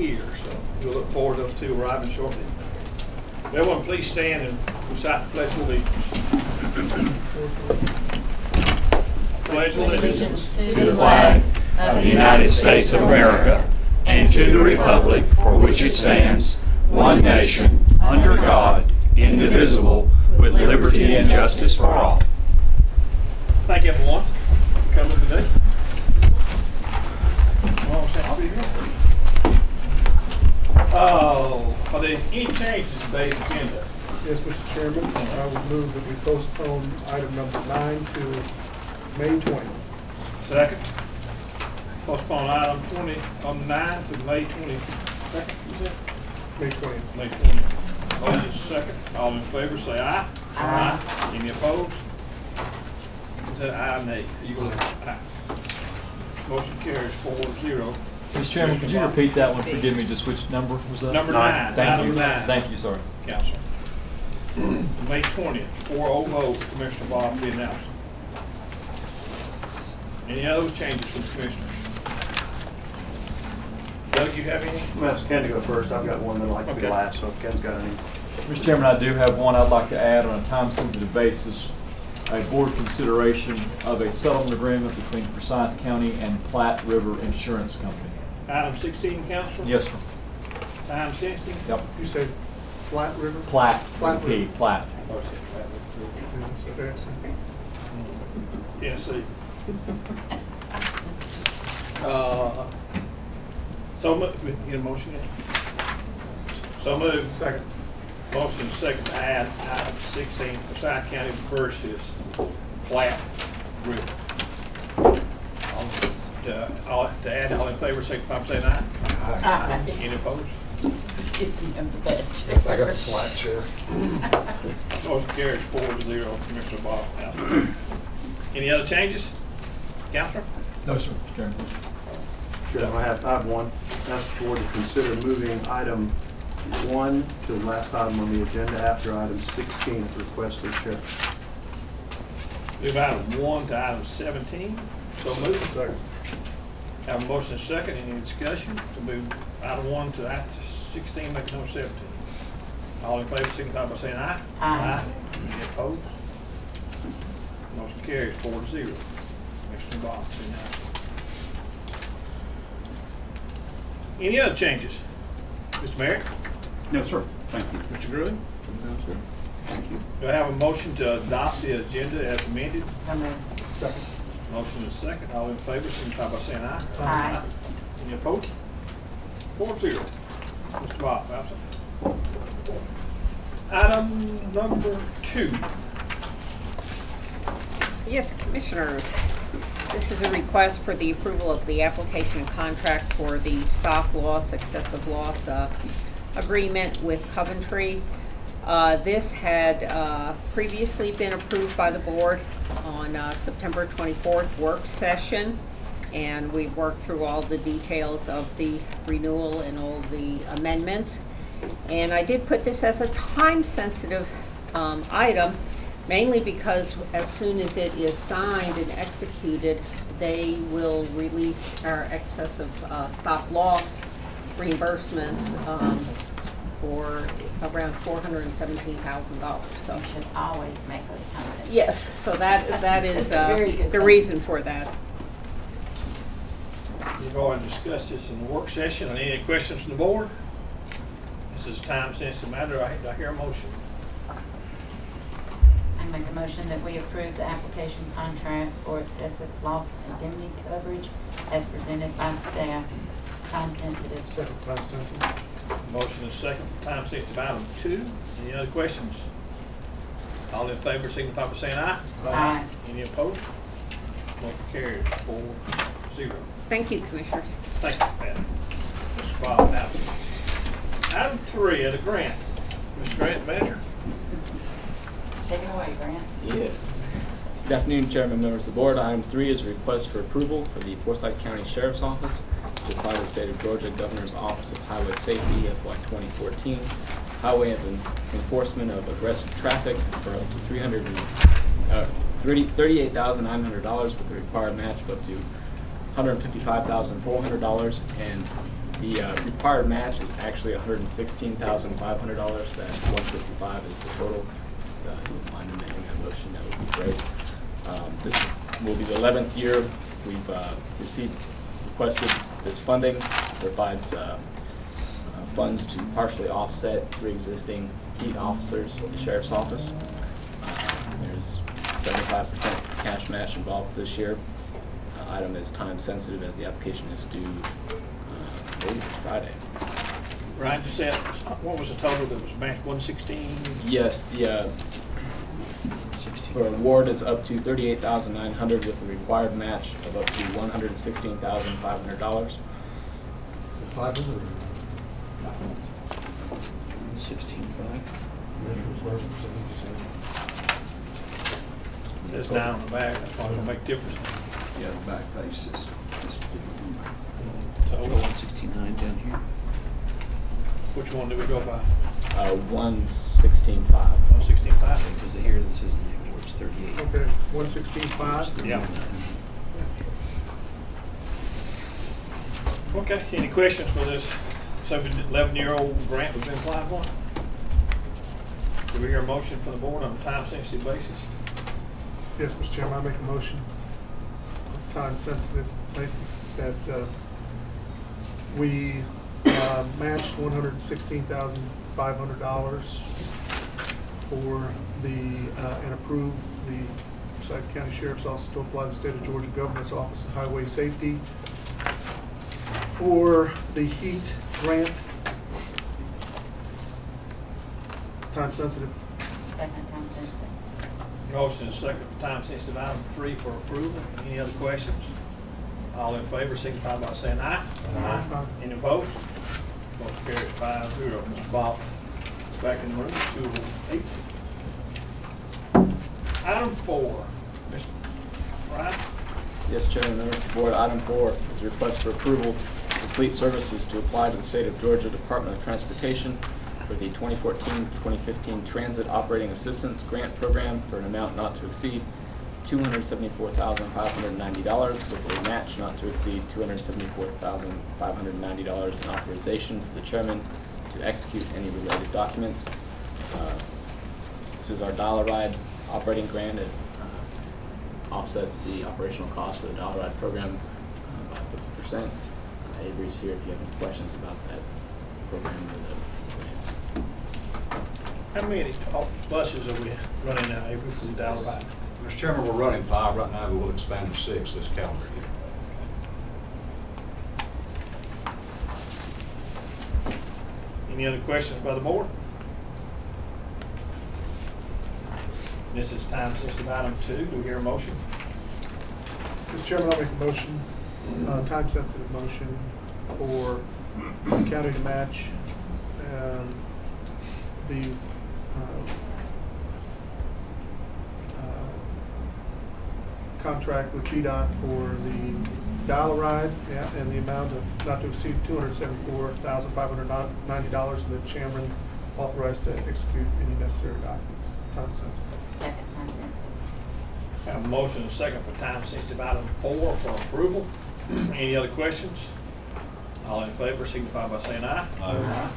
here, so we'll look forward to those two arriving shortly. Everyone, please stand and recite the pledge of allegiance. Pledge allegiance To the flag of the United States of America and to the republic for which it stands, one nation, under God, indivisible, with liberty and justice for all. Thank you, everyone, for coming today. Well, I'll be here. Oh, are there any changes to today's agenda? Yes, Mr. Chairman, I would move that we postpone item number nine to May 20. Second. Postpone item twenty, on nine to May twenty-second, you said? May 20. May twenty. Motion second. All in favor, say aye. Aye. Any opposed? Is that aye, nay? You go aye. Motion carries four zero. Mr. Chairman, could you repeat that one? Forgive me, just which number was that? Number nine, Thank item you. nine. Thank you, sorry. Council. May twentieth, four oh oh, Commissioner Boff be announced. Any other changes from commissioners? Doug, you have any? I'm gonna ask Ken to go first. I've got one that I'd like to be Okay. last, so if Ken's got any. Mr. Chairman, I do have one I'd like to add on a time-sensitive basis. A board consideration of a settlement agreement between Forsyth County and Platte River Insurance Company. Item sixteen, counsel? Yes, sir. Item sixteen? Yep. You said Flat River? Platte, Platte with a P, River. Platte. So Tennessee. Uh, So mo, we get a motion in? So moved. Second. Motion second to add item sixteen, Forsyth County versus Platte River. All, to, all, to add, all in favor, signify by saying aye. Aye. Any opposed? Remember that. I got a flat chair. Motion carries four to zero, Commissioner Boff out. Any other changes? Counselor? No, sir, Mr. Chairman. Sure, I have, I have one. Ask the board to consider moving item one to the last item on the agenda after item sixteen, at the request of the chair. Move item one to item seventeen. So moved. Second. Have a motion and second. Any discussion to move item one to item sixteen, make number seventeen? All in favor, signify by saying aye. Aye. Any opposed? Motion carries four to zero. Commissioner Boff, say aye. Any other changes? Mr. Merrick? No, sir. Thank you. Mr. Gruen? No, sir. Thank you. Do I have a motion to adopt the agenda as amended? So moved. Second. Motion is second. All in favor, signify by saying aye. Aye. Any opposed? Four zero. Mr. Boff, absent. Item number two. Yes, Commissioners, this is a request for the approval of the application and contract for the stop loss, excessive loss uh, agreement with Coventry. Uh, This had uh, previously been approved by the board on uh, September 24th work session, and we worked through all the details of the renewal and all the amendments. And I did put this as a time-sensitive um, item, mainly because as soon as it is signed and executed, they will release our excessive uh, stop loss reimbursements um, for around four hundred and seventeen thousand dollars, so. You should always make those kinds of. Yes, so that, that is That's a uh, very good the thing. reason for that. We've already discussed this in the work session. Any questions from the board? This is time sensitive matter. I, I hear a motion. I make a motion that we approve the application contract for excessive loss indemnity coverage as presented by staff, time sensitive. Second time sensitive. Motion is second, time sensitive item two. Any other questions? All in favor signify by saying aye. Aye. Any opposed? Motion carries four zero. Thank you, Commissioners. Thank you, Pat. Mr. Boff, now, item three of the grant. Mr. Grant, manager? Take it away, Grant. Yes. Good afternoon, Chairman, members of the board. Item three is a request for approval for the Forsyth County Sheriff's Office to apply the State of Georgia Governor's Office of Highway Safety FY 2014 Highway Enforcement of Aggressive Traffic for up to 300 uh, $38,900 with a required match of up to $155,400. And the uh, required match is actually $116,500. That 155 is the total. Uh, you mind amending that motion, that would be great. Um, This is, will be the 11th year we've uh, received, requested this funding, provides uh, uh, funds to partially offset three existing heat officers at the sheriff's office. Uh, There's 75% cash match involved this year. Uh, Item is time sensitive as the application is due, uh, I believe it's Friday. Ryan, you said, what was the total that was matched, one sixteen? Yes, the, for award is up to 38,900 with a required match of up to one hundred and sixteen thousand five hundred dollars. So five hundred. Sixteen five. Says down on the back, that's probably gonna make difference. Yeah, the back page is, is Total, one sixty-nine down here. which one do we go by? Uh, one sixteen five. One sixteen five? Because here this is the award's thirty-eight. Okay, one sixteen five. Yeah. Okay, any questions for this seven, eleven-year-old grant we've been applying for? Do we hear a motion from the board on a time-sensitive basis? Yes, Mr. Chairman, I make a motion, on time-sensitive basis, that uh, we uh, matched one hundred and sixteen thousand five hundred dollars for the, uh, and approve the Forsyth County Sheriff's Office to apply the State of Georgia Governor's Office of Highway Safety for the heat grant. Time-sensitive. Second time sensitive. Motion is second for time-sensitive item three for approval. Any other questions? All in favor, signify by saying aye. Aye. Any opposed? Motion carries five zero. Mr. Boff is back in the room, two oh eight. Item four? Yes, Chairman, members of the board, item four is a request for approval of complete services to apply to the State of Georgia Department of Transportation for the 2014-2015 Transit Operating Assistance Grant Program for an amount not to exceed $274,590 with a match not to exceed $274,590 in authorization for the chairman to execute any related documents. Uh, This is our dollar ride operating grant. It uh, offsets the operational cost for the dollar ride program uh, by fifty percent. Avery's here if you have any questions about that program or the grant. How many buses are we running now, Avery, for the dial-a-ride? Mr. Chairman, we're running five right now, but we'll expand to six this calendar year. Any other questions by the board? This is time sensitive item two. Do we hear a motion? Mr. Chairman, I'll make a motion, uh, time-sensitive motion for the county to match, um, the, uh, uh, contract with GDOT for the dial ride, yeah, and the amount of not to exceed two hundred seventy-four thousand five hundred ninety dollars, and the chairman authorized to execute any necessary documents, time sensitive. Second time sensitive. Have a motion and a second for time sensitive item four for approval. Any other questions? All in favor signify by saying aye. Aye.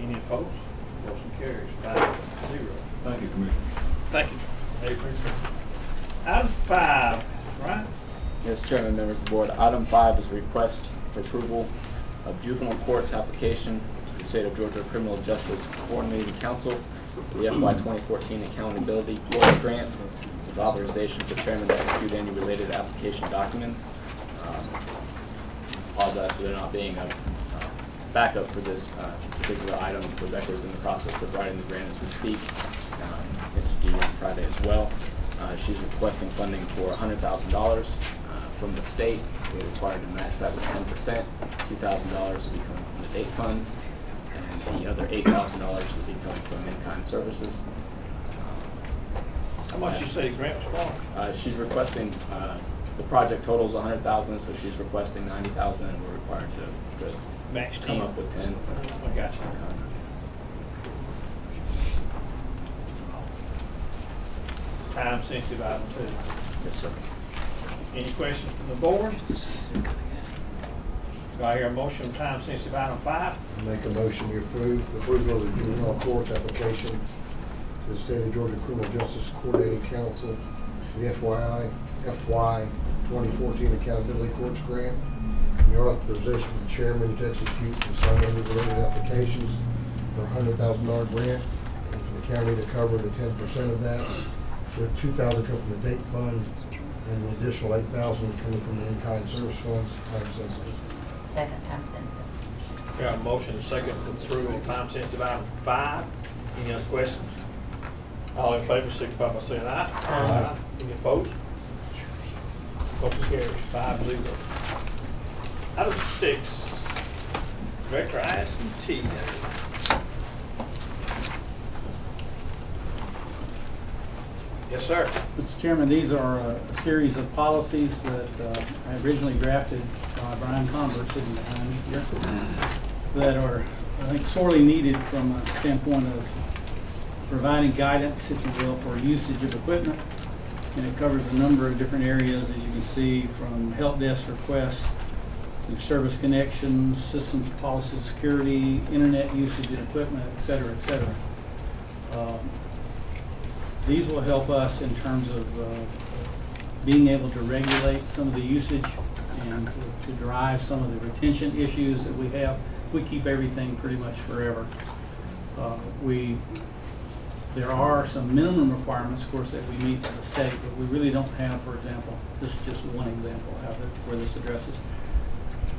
Any opposed? Motion carries five zero. Thank you, Commissioner. Thank you. Avery. Item five, right? Yes, Chairman, members of the board. Item five is a request for approval of juvenile court's application to the State of Georgia Criminal Justice Coordinating Council, for the FY 2014 Accountability Court Grant authorization for chairman to execute any related application documents. Um, Apologize for there not being a uh, backup for this uh, particular item. Rebecca's in the process of writing the grant as we speak. Um, It's due on Friday as well. Uh, She's requesting funding for $100,000 uh, from the state. We're required to match that with 10%. $2,000 will be coming from the date fund, and the other $8,000 will be coming from in-kind services. How much you say the grant was for? Uh, She's requesting, uh, the project totals 100,000, so she's requesting 90,000, and we're required to- to Match come 10. up with 10. I got you. Time sensitive item two. Yes, sir. Any questions from the board? Do I hear a motion on time sensitive item five? Make a motion to approve the approval of the juvenile courts application to the State of Georgia Criminal Justice Coordinating Council, the FYI, FY 2014 Accountability Courts Grant, and the authorization for the chairman to execute and sign any related applications for a hundred thousand dollar grant, and for the county to cover the ten percent of that, with two thousand coming from the date fund, and the additional eight thousand coming from the in-kind service funds, time sensitive. Second time sensitive. We have a motion and second to approve on time sensitive item five. Any other questions? All in favor, signify by saying aye. Aye. Any opposed? Motion carries five zero. Item six, Director IS and T. Yes, sir. Mr. Chairman, these are a series of policies that uh, I originally drafted by Brian Converse sitting behind me here, that are, I think, sorely needed from a standpoint of providing guidance, if you will, for usage of equipment. And it covers a number of different areas, as you can see, from help desk requests to service connections, systems policy security, internet usage and equipment, et cetera, et cetera. Um, these will help us in terms of uh, being able to regulate some of the usage and to drive some of the retention issues that we have. We keep everything pretty much forever. Uh, We, there are some minimum requirements, of course, that we meet by the state, but we really don't have, for example, this is just one example that, where this addresses.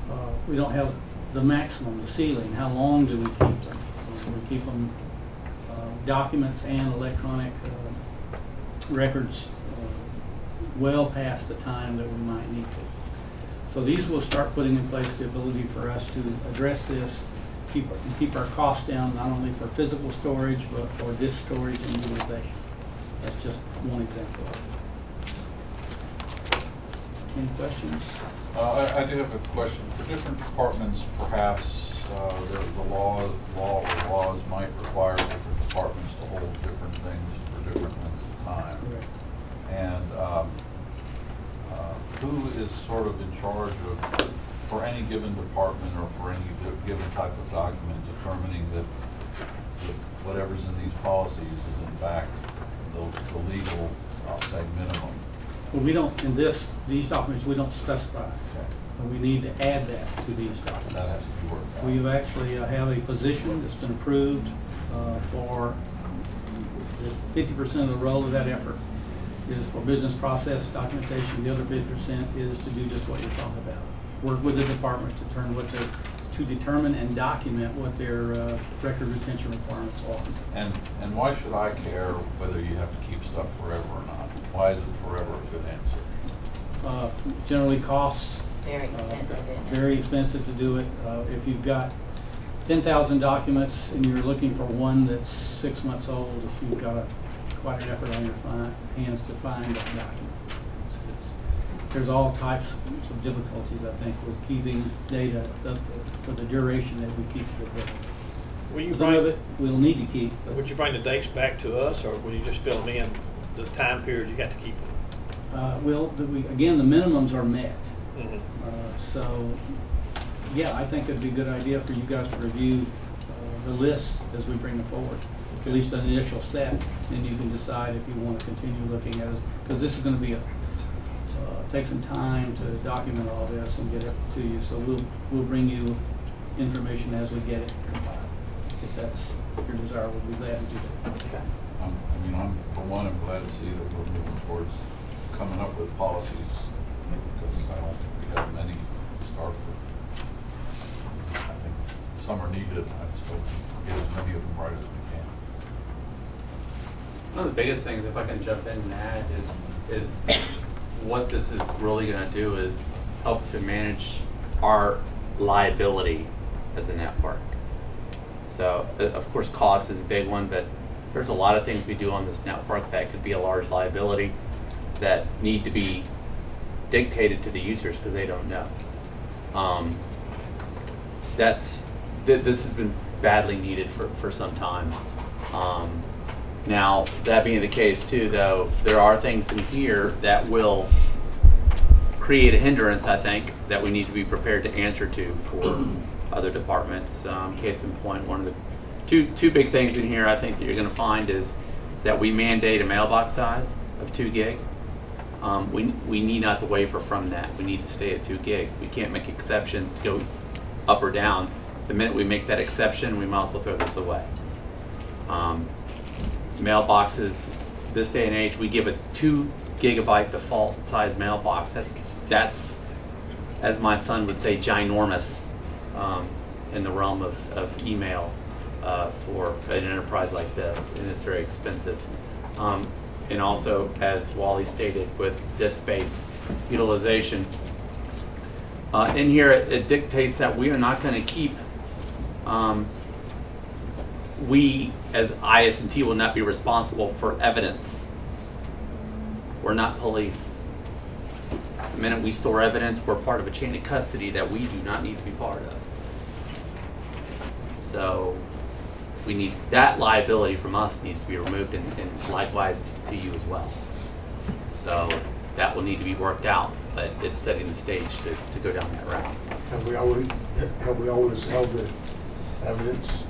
Uh, We don't have the maximum, the ceiling, how long do we keep them? We keep them uh, documents and electronic uh, records uh, well past the time that we might need to. So these will start putting in place the ability for us to address this, keep, keep our costs down, not only for physical storage, but for disk storage and utilization. That's just one example. Any questions? Uh, I, I do have a question. For different departments, perhaps, uh, the, the law, law or laws might require different departments to hold different things for different lengths of time. And, um, uh, who is sort of in charge of, for any given department or for any given type of document, determining that, that whatever's in these policies is in fact the, the legal, I'll say, minimum? Well, we don't, in this, these documents, we don't specify. But we need to add that to these documents. That has to be worked out. We actually uh, have a position that's been approved uh, for fifty percent of the role of that effort is for business process documentation. The other fifty percent is to do just what you're talking about. Work with the department to determine what their, to determine and document what their uh, record retention requirements are. And, and why should I care whether you have to keep stuff forever or not? Why is it forever a good answer? Uh, Generally costs. Very uh, expensive, isn't? Very expensive to do it. Uh, If you've got ten thousand documents and you're looking for one that's six months old, you've got quite an effort on your hands to find that document. There's all types of difficulties, I think, with keeping data the- for the duration that we keep the data. Will you Some of it we'll need to keep. would you bring the dates back to us, or will you just fill them in, the time period you have to keep them? Uh, Well, the- we- again, the minimums are met. Mhm. Uh, So, yeah, I think it'd be a good idea for you guys to review uh, the list as we bring it forward. At least an initial set, then you can decide if you want to continue looking at it. Because this is going to be a, uh, take some time to document all this and get it to you. So we'll, we'll bring you information as we get it compiled. If that's your desire, we'll be glad to do that. Um, I mean, I'm, for one, I'm glad to see that we're moving towards coming up with policies, because I don't think we have many to start with. I think some are needed, I just hope we get as many of them right as we can. One of the biggest things, if I can jump in and add, is, is what this is really gonna do is help to manage our liability as a network. So, uh, of course, cost is a big one, but there's a lot of things we do on this network that could be a large liability that need to be dictated to the users because they don't know. Um, that's, th- this has been badly needed for, for some time. Um, now, that being the case too, though, there are things in here that will create a hindrance, I think, that we need to be prepared to answer to for other departments. Um, case in point, one of the two, two big things in here I think that you're gonna find is, is that we mandate a mailbox size of two gig. Um, we, we need not to waver from that. We need to stay at two gig. We can't make exceptions to go up or down. The minute we make that exception, we might as well throw this away. Um, mailboxes, this day and age, we give a two gigabyte default size mailbox. That's, that's, as my son would say, ginormous um, in the realm of, of email uh, for an enterprise like this, and it's very expensive. Um, and also, as Wally stated, with disk space utilization, uh, in here it, it dictates that we are not going to keep um, we as IS&T will not be responsible for evidence. We're not police. The minute we store evidence, we're part of a chain of custody that we do not need to be part of. So we need, that liability from us needs to be removed and, and likewise to, to you as well. So that will need to be worked out, but it's setting the stage to, to go down that route. Have we always, have we always held the evidence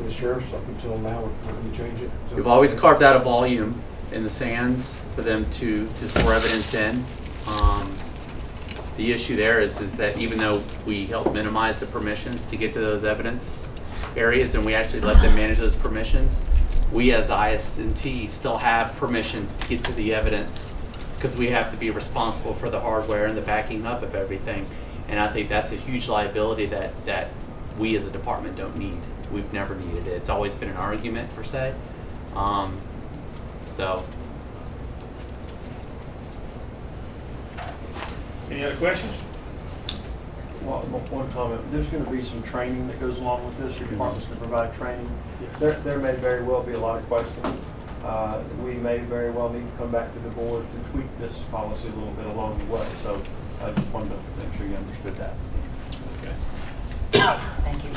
for the sheriffs up until now? We're going to change it? So We've always carved out a volume in the SANs for them to, to store evidence in. Um, the issue there is, is that even though we help minimize the permissions to get to those evidence areas and we actually let them manage those permissions, we as IS&T still have permissions to get to the evidence because we have to be responsible for the hardware and the backing up of everything. And I think that's a huge liability that, that we as a department don't need. We've never needed it. It's always been an argument per se. Um, so, Any other questions? Well, one comment, there's gonna be some training that goes along with this, your department's gonna provide training. There, there may very well be a lot of questions. Uh, we may very well need to come back to the board to tweak this policy a little bit along the way, so I just wanted to make sure you understood that. Okay. Thank you.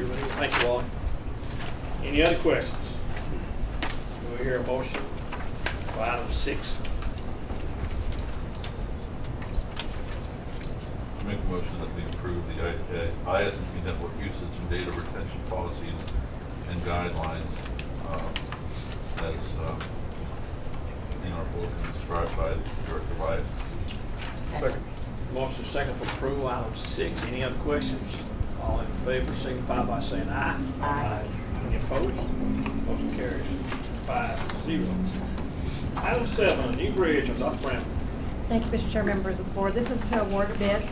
Sure, thank you, Wally. Any other questions? Do we hear a motion for item six? Make a motion that we approve the I- uh, IS&T network usage and data retention policies and guidelines um, as um, in our book and described by the Director of IS&T. Second. Motion second for approval, item six. Any other questions? All in favor, signify by saying aye. Aye. Any opposed? Motion carries five zero. Item seven, new bridge on Dr. Brown. Thank you, Mr. Chair, members of the board. This is to award a bid.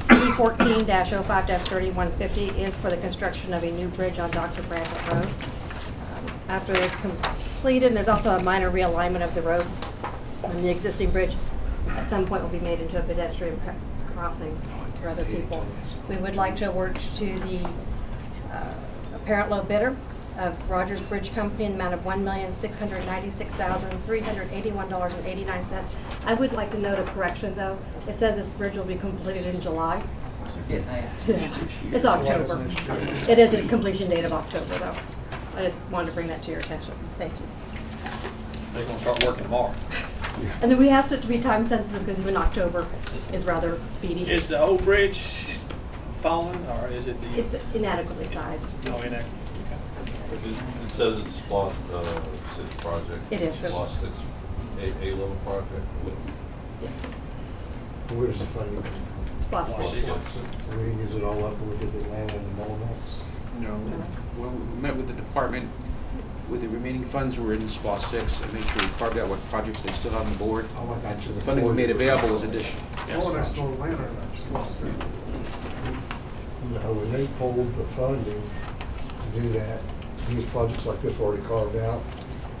CD fourteen 5 thirty-one fifty is for the construction of a new bridge on Dr. Bramblett Road. Um, After it's completed, there's also a minor realignment of the road. And the existing bridge at some point will be made into a pedestrian cro- crossing for other people. We would like to award to the uh, apparent low bidder of Rogers Bridge Company in amount of one million, six hundred ninety-six thousand, three hundred eighty-one dollars and eighty-nine cents. I would like to note a correction, though. It says this bridge will be completed in July. It's October. It is a completion date of October, though. I just wanted to bring that to your attention. Thank you. They're gonna start working tomorrow. And then we asked it to be time sensitive because even October is rather speedy. Is the old bridge falling, or is it the? It's inadequately sized. No, inadequate. It it says it's SPLOST uh, six project. It is, sir. SPLOST six, A, A-level project. Yes. Where's the funding? It's plus Plus six. six. We didn't use it all up when we did the land and the Mullinax. No, when we met with the department, with the remaining funds were in SPLOST six, and make sure we carved out what projects they still have on the board. Oh, I got you. The funding we made available was additional. Oh, that's no land, or that's lost there. No, when they pulled the funding to do that, these projects like this were already carved out.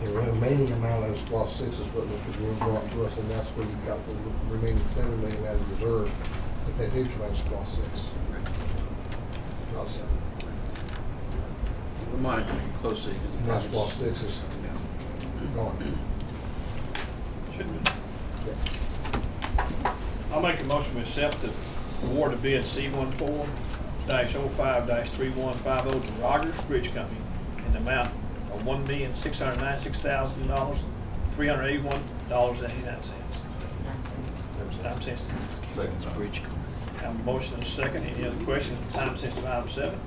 The remaining amount out of SPLOST six is what Mr. Green brought to us, and that's where you got the remaining seven million out of reserve. But they did come out of SPLOST six. Not seven. We're monitoring closely. And that's SPLOST six is gone. Should be. I'll make a motion to accept the award of bid C one four dash oh five dash three one five oh to Rogers Bridge Company in the amount of one million, six hundred ninety-six thousand dollars, three hundred eighty-one dollars and eighty-nine cents. Time sensitive. Second. Bridge. Have a motion and a second. Any other questions? Time sensitive item seven.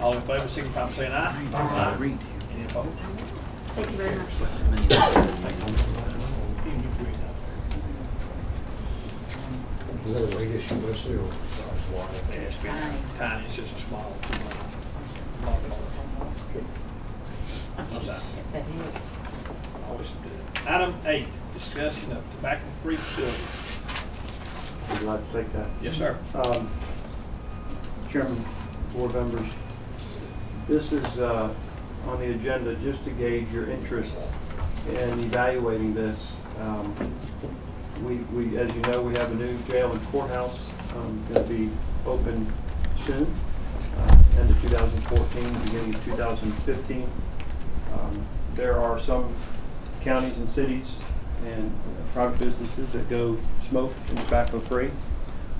All in favor, signify by saying aye. Aye. Read. Any opposed? Thank you very much. Is that a weight issue mostly or size Yeah, wise? it's been Tiny. Tiny, it's just a small. What's that? It's a hit. Always do. Item eight, discussion of tobacco-free facilities. Would you like to take that? Yes, sir. Um, Chairman, board members, this is uh, on the agenda just to gauge your interest in evaluating this. Um, We, we, as you know, we have a new jail and courthouse going to be open soon, uh, end of 2014, beginning of 2015. Um, There are some counties and cities and private businesses that go smoke and tobacco-free.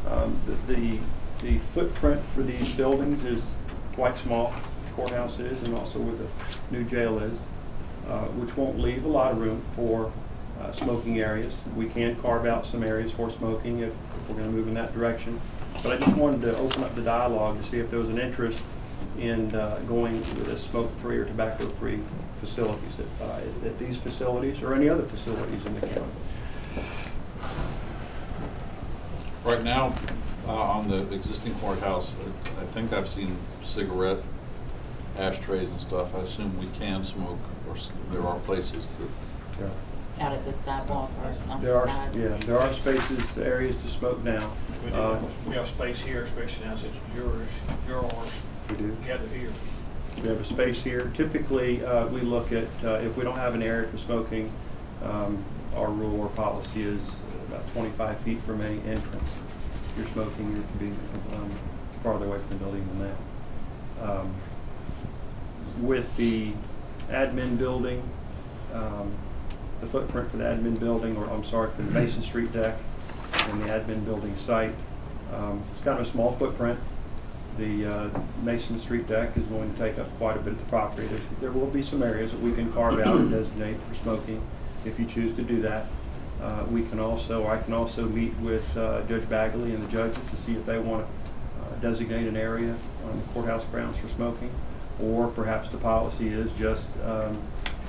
Um, the- The, the footprint for these buildings is quite small, courthouse is, and also where the new jail is, uh, which won't leave a lot of room for uh, smoking areas. We can carve out some areas for smoking if if we're gonna move in that direction. But I just wanted to open up the dialogue to see if there was an interest in uh, going with a smoke-free or tobacco-free facilities at, uh, at these facilities or any other facilities in the county. Right now, uh, on the existing courthouse, I think I've seen cigarette ashtrays and stuff. I assume we can smoke, or s- there are places that, Out at the sidewalk or on There the are, sides. yeah, there are spaces, areas to smoke now. We Uh, do, we have space here, especially now since jurors, jurors We do. gather here. We have a space here. Typically, uh, we look at, uh, if we don't have an area for smoking, um, our rule or policy is about 25 feet from any entrance. If you're smoking, you can be um, farther away from the building than that. Um, With the admin building, um, the footprint for the admin building, or I'm sorry, for the Mason Street deck and the admin building site, um, it's kind of a small footprint. The uh, Mason Street deck is going to take up quite a bit of the property. There's, there will be some areas that we can carve out and designate for smoking if you choose to do that. Uh, We can also, I can also meet with uh, Judge Bagley and the judges to see if they want to designate an area on the courthouse grounds for smoking. Or perhaps the policy is just um,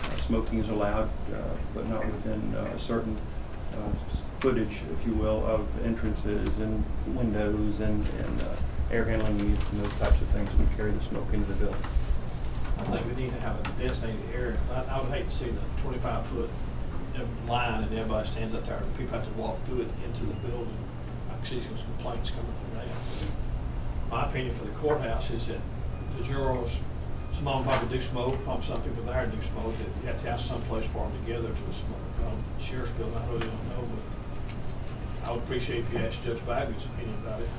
uh, smoking is allowed, uh, but not within uh, a certain uh, footage, if you will, of entrances and windows and, and uh, air handling units and those types of things would carry the smoke into the building. I think we need to have a designated area. I, I would hate to see the twenty-five foot line and everybody stands up there and people have to walk through it into the building. I can see some complaints coming from that. My opinion for the courthouse is that the jurors, some of them probably do smoke, probably some people there do smoke, that you have to have someplace for them to gather to smoke. Um, Sheriff's building, I really don't know, but I would appreciate if you asked Judge Bagley's opinion about it.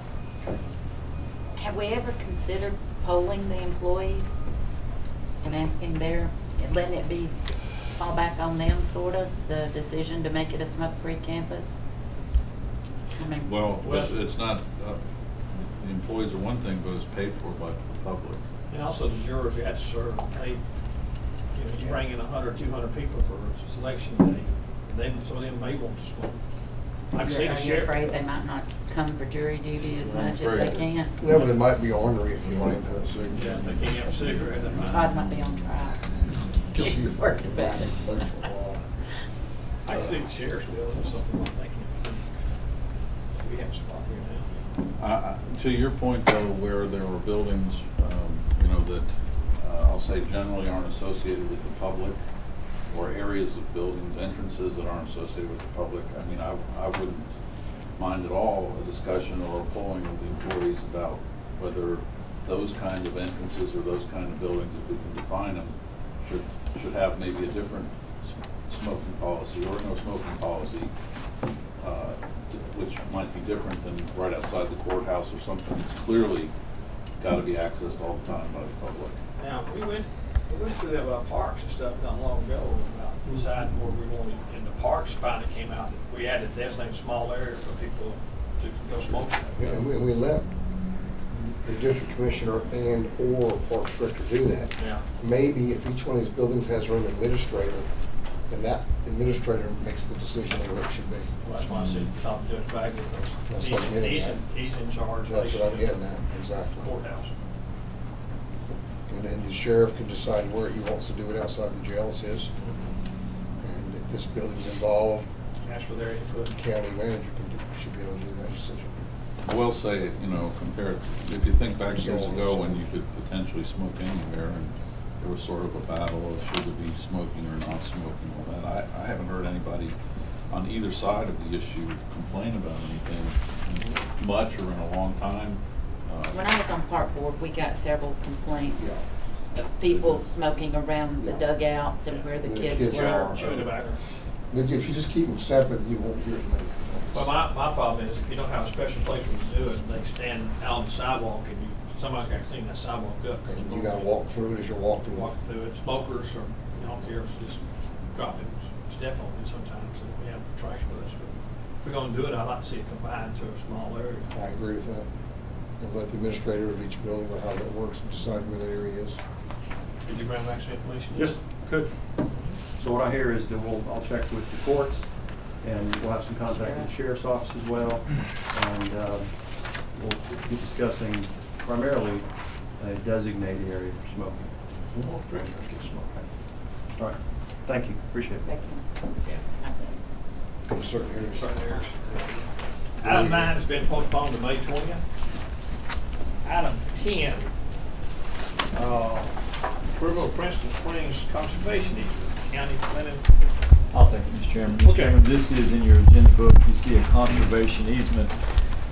Have we ever considered polling the employees and asking their, and letting it be, fall back on them, sort of, the decision to make it a smoke-free campus? I mean, well, it's- it's not, uh, the employees are one thing, but it's paid for by the public. And also the jurors you had to serve, they, you know, you bring in a hundred, two hundred people for a selection day, and then some of them may want to smoke. Like I Are say, the you sheriff- afraid they might not come for jury duty as I'm much if they can? No, but it might be ornery if you want to see. Yeah, they can't have a cigarette, they might. Todd might be on trial. He's worried about it. That's the law. I can see the sheriff's building or something like that. We have a spot here now. I- I- To your point, though, where there were buildings, um, you know, that, uh, I'll say generally aren't associated with the public, or areas of buildings, entrances that aren't associated with the public, I mean, I I wouldn't mind at all a discussion or a polling of the employees about whether those kind of entrances or those kind of buildings, if we can define them, should, should have maybe a different smoking policy or no smoking policy, uh, which might be different than right outside the courthouse or something that's clearly got to be accessed all the time by the public. Now, we went, we went through that with our parks and stuff not long ago, about deciding where we wanted, in the parks finally came out, that we had to designate a small area for people to go smoking. And we, we let the district commissioner and or parks director do that. Yeah. Maybe if each one of these buildings has their own administrator, then that administrator makes the decision on where it should be. Well, that's why I said talk to Judge Bagley, That's because what I'm he's, getting he's at. in, he's in charge. That's what I'm basically, getting of at, exactly. Courthouse. And then the sheriff can decide where he wants to do it outside the jail, it's his. Mm-hmm. And if this building's involved, Ask for their input. the county manager can, do- should be able to do that decision. I will say, you know, compared, if you think back years ago when you could potentially smoke anywhere and there was sort of a battle of should it be smoking or not smoking, all that, I, I haven't heard anybody on either side of the issue complain about anything much or in a long time. Uh, When I was on park board, we got several complaints of people smoking around the dugouts and where the Where the kids kids were. are. Chewing tobacco. If you just keep them separate, you won't hear as many Well, my, my problem is if you don't have a special place where you do it, they stand out on the sidewalk and you, somebody's gotta clean that sidewalk up. 'cause And you gotta walk through it as you're walking. Walk through it, smokers or, I don't care, just drop it, step on it sometimes, and we have trash with us, but if we're gonna do it, I'd like to see it combined to a small area. I agree with that. And let the administrator of each building know how that works and decide where that area is. Did you bring back some information? Yes, could. So what I hear is that we'll, I'll check with the courts, and we'll have some contact with the sheriff's office as well. And uh, we'll be discussing primarily a designated area for smoking. All prisoners get smoked. All right, thank you, appreciate it. Thank In certain areas. Certain areas. Item nine has been postponed to May twentieth. Item ten, uh, approval of Princeton Springs Conservation Easement, county planning. I'll take it, Mr. Chairman. Mr. Okay. Chairman, this is in your agenda book, you see a conservation easement.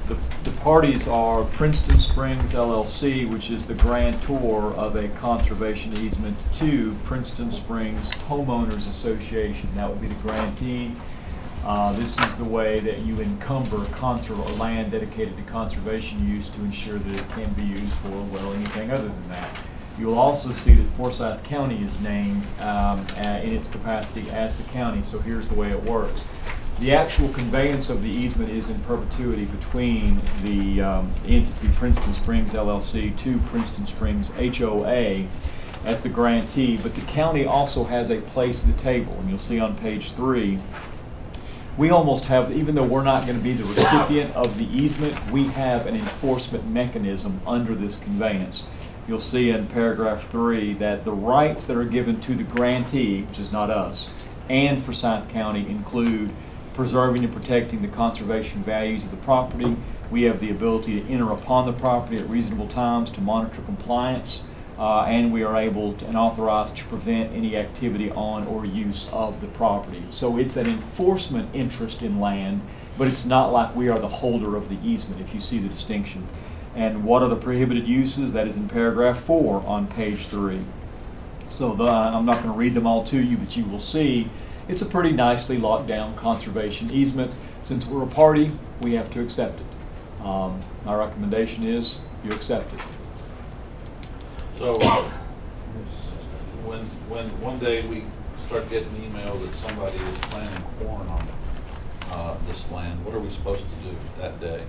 The, the parties are Princeton Springs LLC, which is the grantor of a conservation easement to Princeton Springs Homeowners Association. That would be the grantee. Uh, This is the way that you encumber land dedicated to conservation use to ensure that it can be used for, well, anything other than that. You'll also see that Forsyth County is named um, in its capacity as the county, so here's the way it works. The actual conveyance of the easement is in perpetuity between the um, entity Princeton Springs LLC to Princeton Springs HOA as the grantee, but the county also has a place at the table, and you'll see on page three, we almost have, even though we're not going to be the recipient of the easement, we have an enforcement mechanism under this conveyance. You'll see in paragraph three that the rights that are given to the grantee, which is not us, and Forsyth County include preserving and protecting the conservation values of the property. We have the ability to enter upon the property at reasonable times to monitor compliance, uh, and we are able to, and authorized to prevent any activity on or use of the property. So it's an enforcement interest in land, but it's not like we are the holder of the easement, if you see the distinction. And what are the prohibited uses? That is in paragraph four on page three. So the, I'm not going to read them all to you, but you will see it's a pretty nicely locked down conservation easement. Since we're a party, we have to accept it. Um, my recommendation is you accept it. So, when, when one day we start getting email that somebody is planting corn on, uh, this land, what are we supposed to do that day?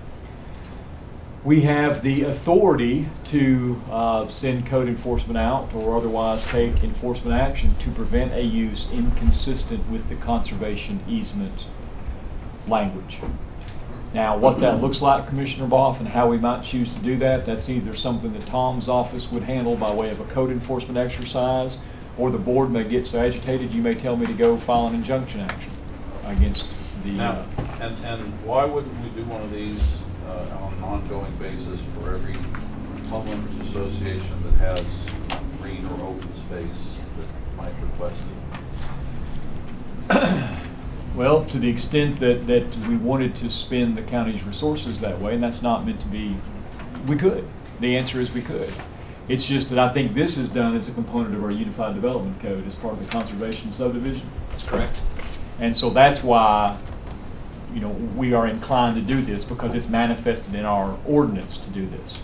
We have the authority to uh, send code enforcement out or otherwise take enforcement action to prevent a use inconsistent with the conservation easement. language. Now, what that looks like, Commissioner Boff, and how we might choose to do that, that's either something that Tom's office would handle by way of a code enforcement exercise, or the board may get so agitated, you may tell me to go file an injunction action against the, Now, uh, and, and why wouldn't we do one of these uh, an ongoing basis for every homeowners association that has green or open space that might request it? Well, to the extent that, that we wanted to spend the county's resources that way, and that's not meant to be, we could. The answer is we could. It's just that I think this is done as a component of our Unified Development Code as part of the conservation subdivision. That's correct. And so that's why, you know, we are inclined to do this because it's manifested in our ordinance to do this.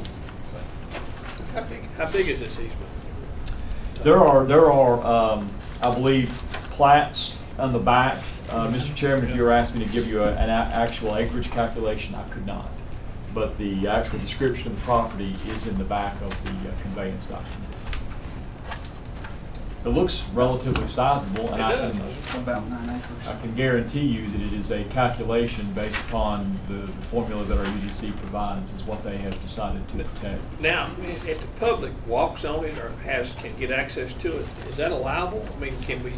How big, how big is this easement? There are, there are, um, I believe, plats on the back. Uh, Mr. Chairman, if you were asking me to give you a- an a- actual acreage calculation, I could not. But the actual description of the property is in the back of the uh, conveyance document. It looks relatively sizable, and I can, does. About nine acres. I can guarantee you that it is a calculation based upon the the formula that our UDC provides, is what they have decided to protect. Now, if the public walks on it or has, can get access to it, is that allowable? I mean, can we,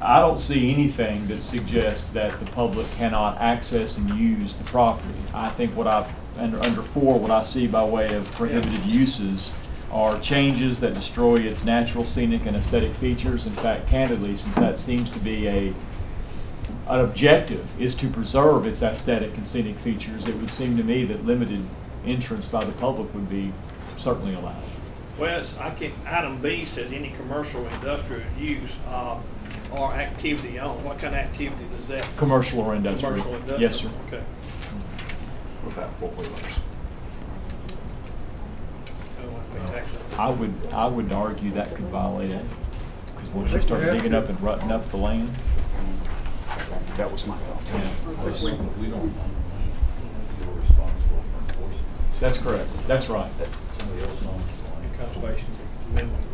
I don't see anything that suggests that the public cannot access and use the property. I think what I, under, under four, what I see by way of prohibited uses are changes that destroy its natural scenic and aesthetic features. In fact, candidly, since that seems to be a, an objective, is to preserve its aesthetic and scenic features, it would seem to me that limited entrance by the public would be certainly allowed. well, I can, item B says any commercial or industrial use, uh, or activity on, what kind of activity does that? Commercial or industrial? Commercial, industrial? Yes, sir. Okay. What about four-wheelers? Don't want to pay tax on it. I would, I would argue that could violate it, because once you start digging up and rutting up the land, That was my thought. yeah. We don't, we don't own the land. You're responsible for enforcing. That's correct, that's right. Somebody else owns the land. Conservation amendment.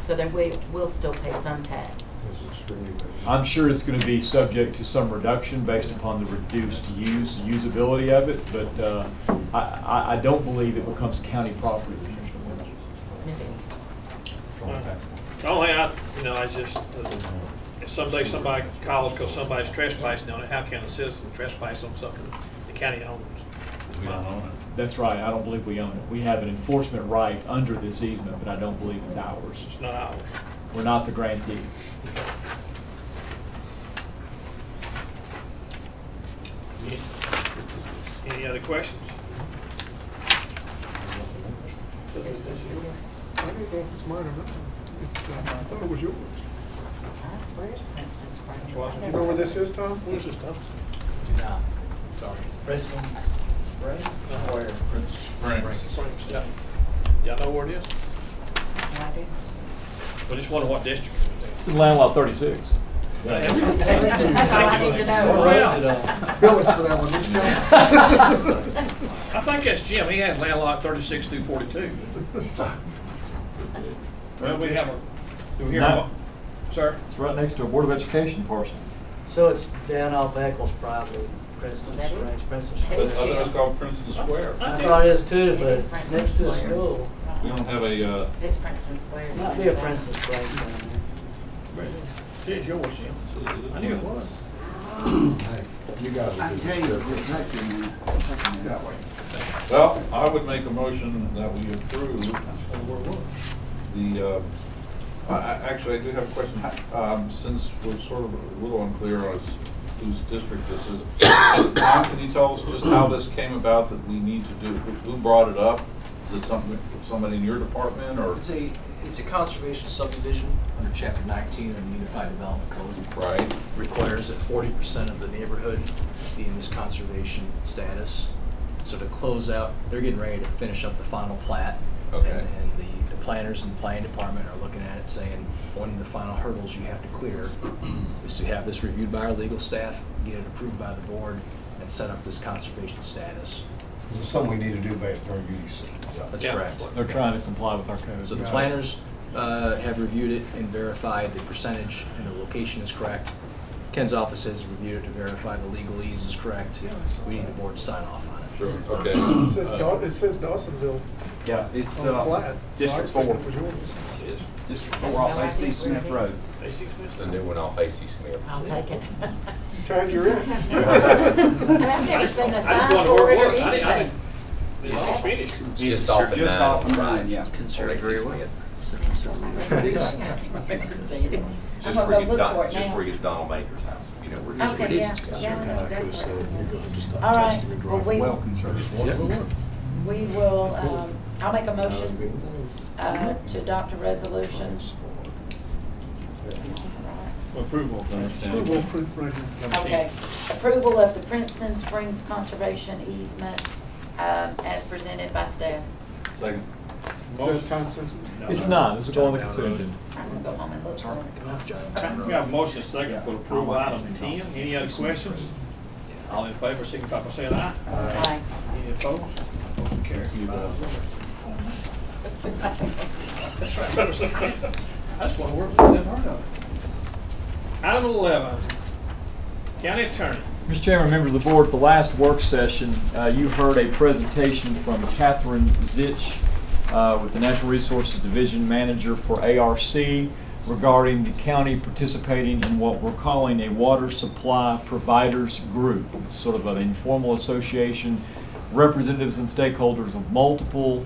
So then we, we'll still pay some tax. This is extremely bad. I'm sure it's gonna be subject to some reduction based upon the reduced use, usability of it, but, uh, I, I, I don't believe it becomes county property, Commissioner Winters. The only thing I, you know, I just, uh, if someday somebody calls because somebody's trespassing on it, how can a citizen trespass on something the county owns? We don't own it. That's right, I don't believe we own it. We have an enforcement right under this easement, but I don't believe it's ours. It's not ours. We're not the grantee. Any- Any other questions? I don't know if it's mine or not. It's, I thought it was yours. Where's Princeton Springs? You know where this is, Tom? Where's this stuff? No, sorry. President, Spray? Where? Springs. Springs, yeah. Y'all know where it is? I do. I just wonder what district It's in land lot thirty-six. That's all I need to know. Bill us for that one, did you know? I think that's Jim, he has land lot thirty-six through forty-two. Well, we have a, do we hear, No. what- sir? It's right next to a Board of Education parcel. So it's down off Eccles probably, Princeton That is- Springs, Princeton But Springs. I thought it's called Princeton Square. I thought it is too, but It is it's Princeton next to a Square. school. We don't have a, uh, It's Princeton Square. Might be a Princeton Springs down there. It's yours, Jim. I knew it was. Hey, You guys I are can good tell you, stuff. it's actually, uh, That way. well, I would make a motion that we approve the, uh, I, I, actually, I do have a question. Um, since we're sort of a little unclear as whose district this is, Tom, can you tell us just how this came about that we need to do? Who brought it up? Is it something, somebody in your department or? It's a, it's a conservation subdivision under chapter nineteen of the Unified Development Code. Right. Requires that forty percent of the neighborhood be in this conservation status. So to close out, they're getting ready to finish up the final plat. Okay. And, and the planners and the planning department are looking at it saying, one of the final hurdles you have to clear is to have this reviewed by our legal staff, get it approved by the board, and set up this conservation status. This is something we need to do based on UDC. That's Yeah. correct. They're trying to comply with our code. So the planners uh, have reviewed it and verified the percentage and the location is correct. Ken's office has reviewed it to verify the legalese is correct. We need the board to sign off on it. Okay. It says, Uh, Daw- it says Dawsonville Yeah, it's, on the uh, plat. so I District was thinking Four. it was yours. District Four off AC Smith Road. The new one off AC Smith. I'll take it. Turn your in. I've never seen a I just sign wondered for it it or was. I didn't, I anything. didn't, it's all finished. It's just off at Just nine off of the nine, yeah. Concerned very well. I've never seen it. I'm Just gonna where you Don- for it Just now. where you get Donald Baker's house, you know, where it is. Okay, yeah, yeah, exactly. All right, well, we, Well concerned. we will, um, I'll make a motion, uh, to adopt a resolution. Approval. Approval, approved, right. Okay, approval of the Princeton Springs Conservation Easement, um, as presented by staff. Second. Is that time sensitive? It's not, this is on the consent agenda. I'm gonna go home and look for it. We have a motion second for approval item ten. Any other questions? All in favor, signify by saying aye. Aye. Any opposed? Motion carries. That's right. That's one word we never heard of. Item eleven, county attorney. Mr. Chairman, members of the board, at the last work session, uh, you heard a presentation from Katherine Zitsch uh, with the Natural Resources Division Manager for ARC regarding the county participating in what we're calling a water supply providers group. It's sort of an informal association, representatives and stakeholders of multiple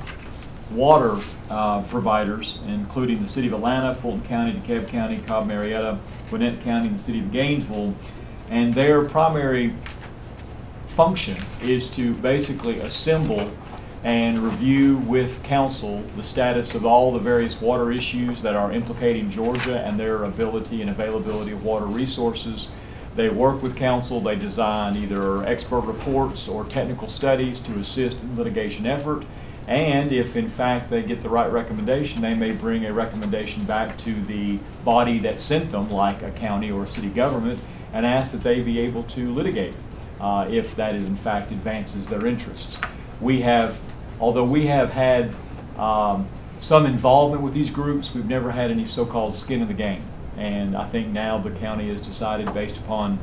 water uh, providers, including the City of Atlanta, Fulton County, DeKalb County, Cobb Marietta, Gwinnett County, and the City of Gainesville. And their primary function is to basically assemble and review with counsel the status of all the various water issues that are implicating Georgia and their ability and availability of water resources. They work with counsel, they design either expert reports or technical studies to assist in litigation effort. And if in fact they get the right recommendation, they may bring a recommendation back to the body that sent them, like a county or a city government, and ask that they be able to litigate uh, if that is in fact advances their interests. We have, although we have had um, some involvement with these groups, we've never had any so-called skin in the game. And I think now the county has decided based upon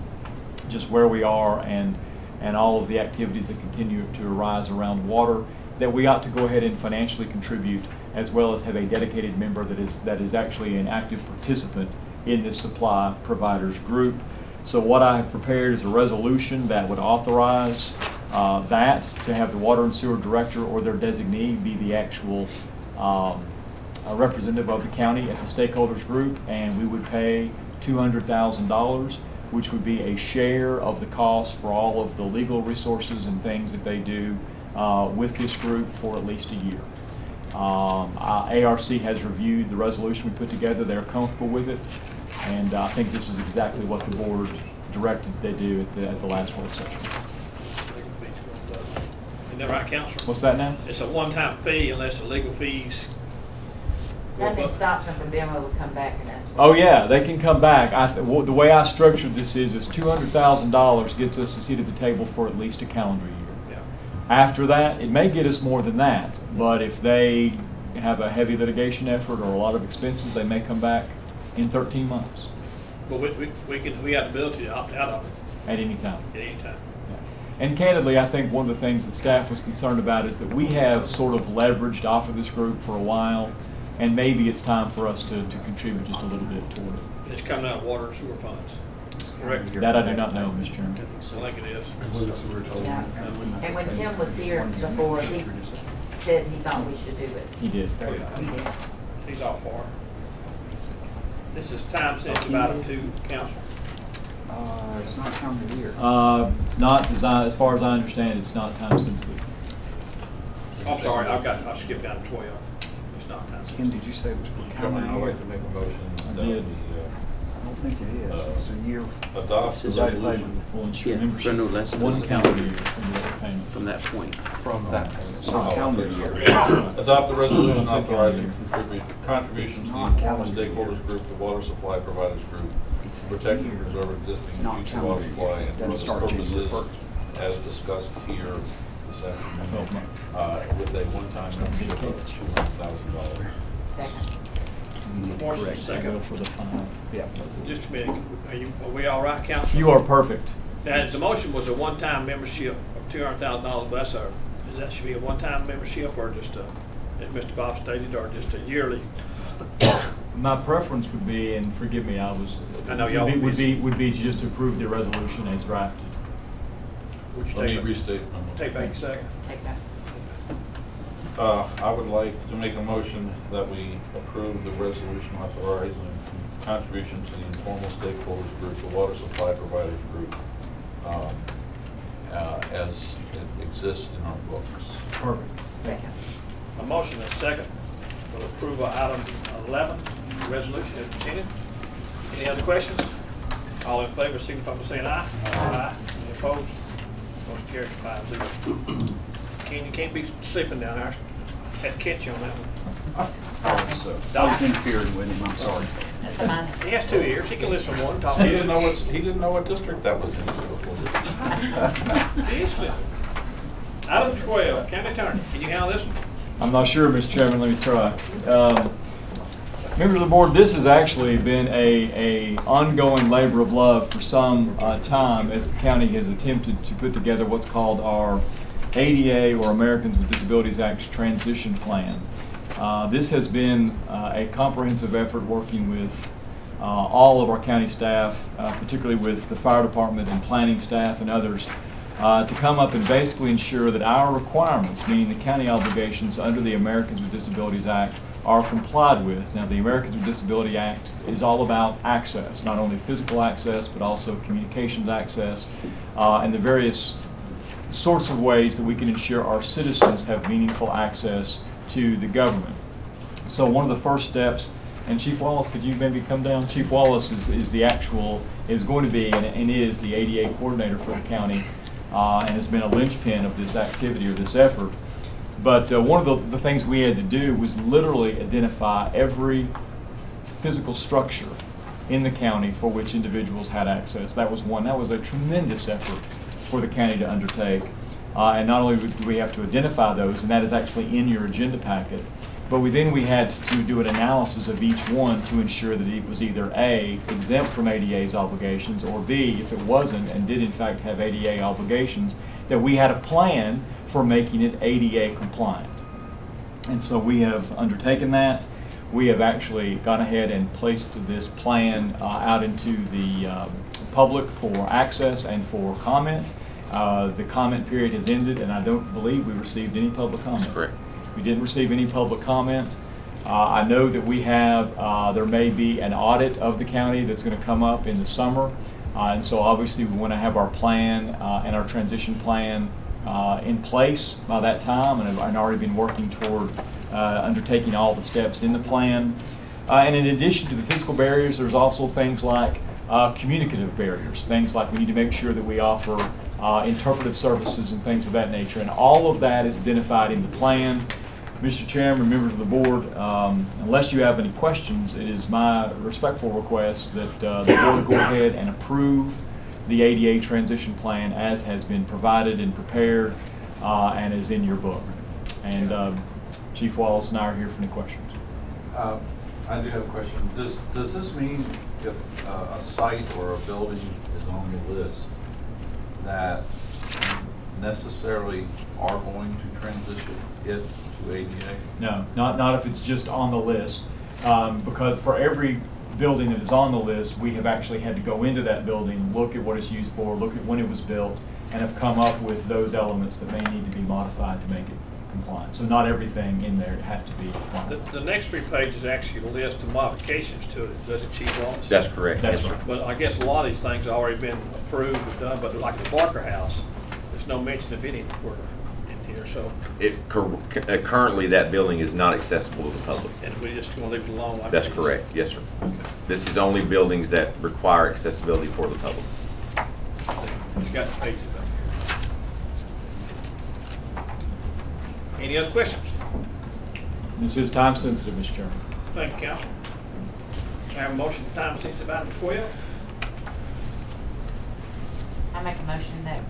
just where we are and, and all of the activities that continue to arise around water, that we ought to go ahead and financially contribute as well as have a dedicated member that is, that is actually an active participant in this supply providers group. So what I have prepared is a resolution that would authorize uh, that to have the water and sewer director or their designee be the actual um, representative of the county at the stakeholders group, and we would pay $200,000, which would be a share of the cost for all of the legal resources and things that they do uh, with this group for at least a year. Um, ARC has reviewed the resolution we put together. They're comfortable with it, and I think this is exactly what the board directed they do at the, at the last work session. Isn't that right, Counselor? What's that now? It's a one-time fee unless the legal fees. Nothing stops them from being able to come back and ask. for oh, it. Oh, yeah, they can come back. I, th- well, the way I structured this is, is two hundred thousand dollars gets us a seat at the table for at least a calendar year. Yeah. After that, it may get us more than that, but if they have a heavy litigation effort or a lot of expenses, they may come back in thirteen months But we, we, we can, we have the ability to opt out of it. at any time. it at any time. And candidly, I think one of the things that staff was concerned about is that we have sort of leveraged off of this group for a while, and maybe it's time for us to, to contribute just a little bit toward it. It's coming out of water and sewer funds. Correct? That I do not know, Mr. Chairman. I think it is. Yeah. And when Tim was here before, he said he thought we should do it. He did. We did. He's all for it. This is time sensitive item two, Counselor. Uh, it's not calendar year. Uh, it's not designed, as far as I understand, it's not time sensitive. I'm sorry, I've got, I skipped down to twelve. It's not time Kim, sensitive. did you say it was for Chairman, calendar I'd year? like to make a motion I that did. we I don't think it is. It's a year. uh, adopt the Direct resolution payment will ensure Yeah, membership for no less than- one calendar year from the other payment. from that point. from that. It's not calendar year. Adopt the resolution authorizing calendar contributions to the not informal calendar year. stakeholders group, the water supply providers group, It's to a protect and year. preserve It's existing not and future water supply and It for doesn't other start January purposes first. as discussed here this Twelve afternoon, months. uh, with a one-time membership of two hundred thousand dollars. Second. Do we need Motion second. For the final. Yeah. Just a minute, are you, are we all right, counsel? You are perfect. Now, the motion was a one-time membership of two hundred thousand dollars, but that's a, is that should be a one-time membership or just a, as Mr. Boff stated, or just a yearly? My preference would be, and forgive me, I was. I know y'all would be- were Would busy. be, would be just to approve the resolution as drafted. Would you Let me take, restate my motion. take back a second? Take that. Uh, I would like to make a motion that we approve the resolution authorizing contribution to the informal stakeholders group, the water supply providers group, um, uh, as it exists in our books. Perfect. Second. A motion and a second for approval of item eleven, resolution as presented. Any other questions? All in favor, signify by saying aye. Aye. Any opposed? Motion carries five zero. Ken, you can't be sleeping down there. Had to catch you on that one. So, I was interfering with him, I'm sorry. That's a minus. He has two ears. He can listen from one top. He didn't know what, he didn't know what district that was in before. He is listening. Item twelve, county attorney, can you handle this one? I'm not sure, Mr. Chairman, let me try. Um, Members of the board, this has actually been a, a ongoing labor of love for some uh, time as the county has attempted to put together what's called our ADA or Americans with Disabilities Act transition plan. Uh, This has been uh, a comprehensive effort working with uh, all of our county staff, uh, particularly with the fire department and planning staff and others, uh, to come up and basically ensure that our requirements, meaning the county obligations under the Americans with Disabilities Act, are complied with. Now, the Americans with Disability Act is all about access, not only physical access, but also communications access, uh, and the various sorts of ways that we can ensure our citizens have meaningful access to the government. So one of the first steps, and Chief Wallace, could you maybe come down? Chief Wallace is, is the actual, is going to be and, and is the ADA coordinator for the county, uh, and has been a linchpin of this activity or this effort. But uh, one of the, the things we had to do was literally identify every physical structure in the county for which individuals had access. That was one, that was a tremendous effort for the county to undertake. Uh, and not only do we have to identify those, and that is actually in your agenda packet, but we then we had to do an analysis of each one to ensure that it was either A, exempt from ADA's obligations, or B, if it wasn't and did in fact have ADA obligations, that we had a plan for making it ADA compliant. And so we have undertaken that. We have actually gone ahead and placed this plan uh, out into the uh, public for access and for comment. Uh, The comment period has ended, and I don't believe we received any public comment. That's correct. We didn't receive any public comment. Uh, I know that we have, uh, there may be an audit of the county that's going to come up in the summer. Uh, And so obviously, we want to have our plan uh, and our transition plan uh, in place by that time and have already been working toward uh, undertaking all the steps in the plan. Uh, And in addition to the physical barriers, there's also things like uh, communicative barriers, things like we need to make sure that we offer interpretive services and things of that nature. And all of that is identified in the plan. Mr. Chairman, members of the board, um, unless you have any questions, it is my respectful request that uh, the board go ahead and approve the ADA transition plan as has been provided and prepared uh, and is in your book. And um, Chief Wallace and I are here for any questions. Uh, I do have a question. Does, does this mean if uh, a site or a building is on the list, that necessarily are going to transition it to ADA? No, not, not if it's just on the list. Um, Because for every building that is on the list, we have actually had to go into that building, look at what it's used for, look at when it was built, and have come up with those elements that may need to be modified to make it compliant. So not everything in there has to be The, compliant. the next three pages actually list the modifications to it, does it, Chief Wallace? That's correct, yes, That's sir. right. But I guess a lot of these things have already been approved and done, but like the Barker House, there's no mention of any word in here, so, It, cur- uh, currently, that building is not accessible to the public. and we just gonna leave it alone like That's it is. correct, yes, sir. This is only buildings that require accessibility for the public. Just got the pages up here. Any other questions? This is time sensitive, Mr. Chairman. Thank you, Counsel. Can I have a motion for time sensitive item twelve? I make a motion that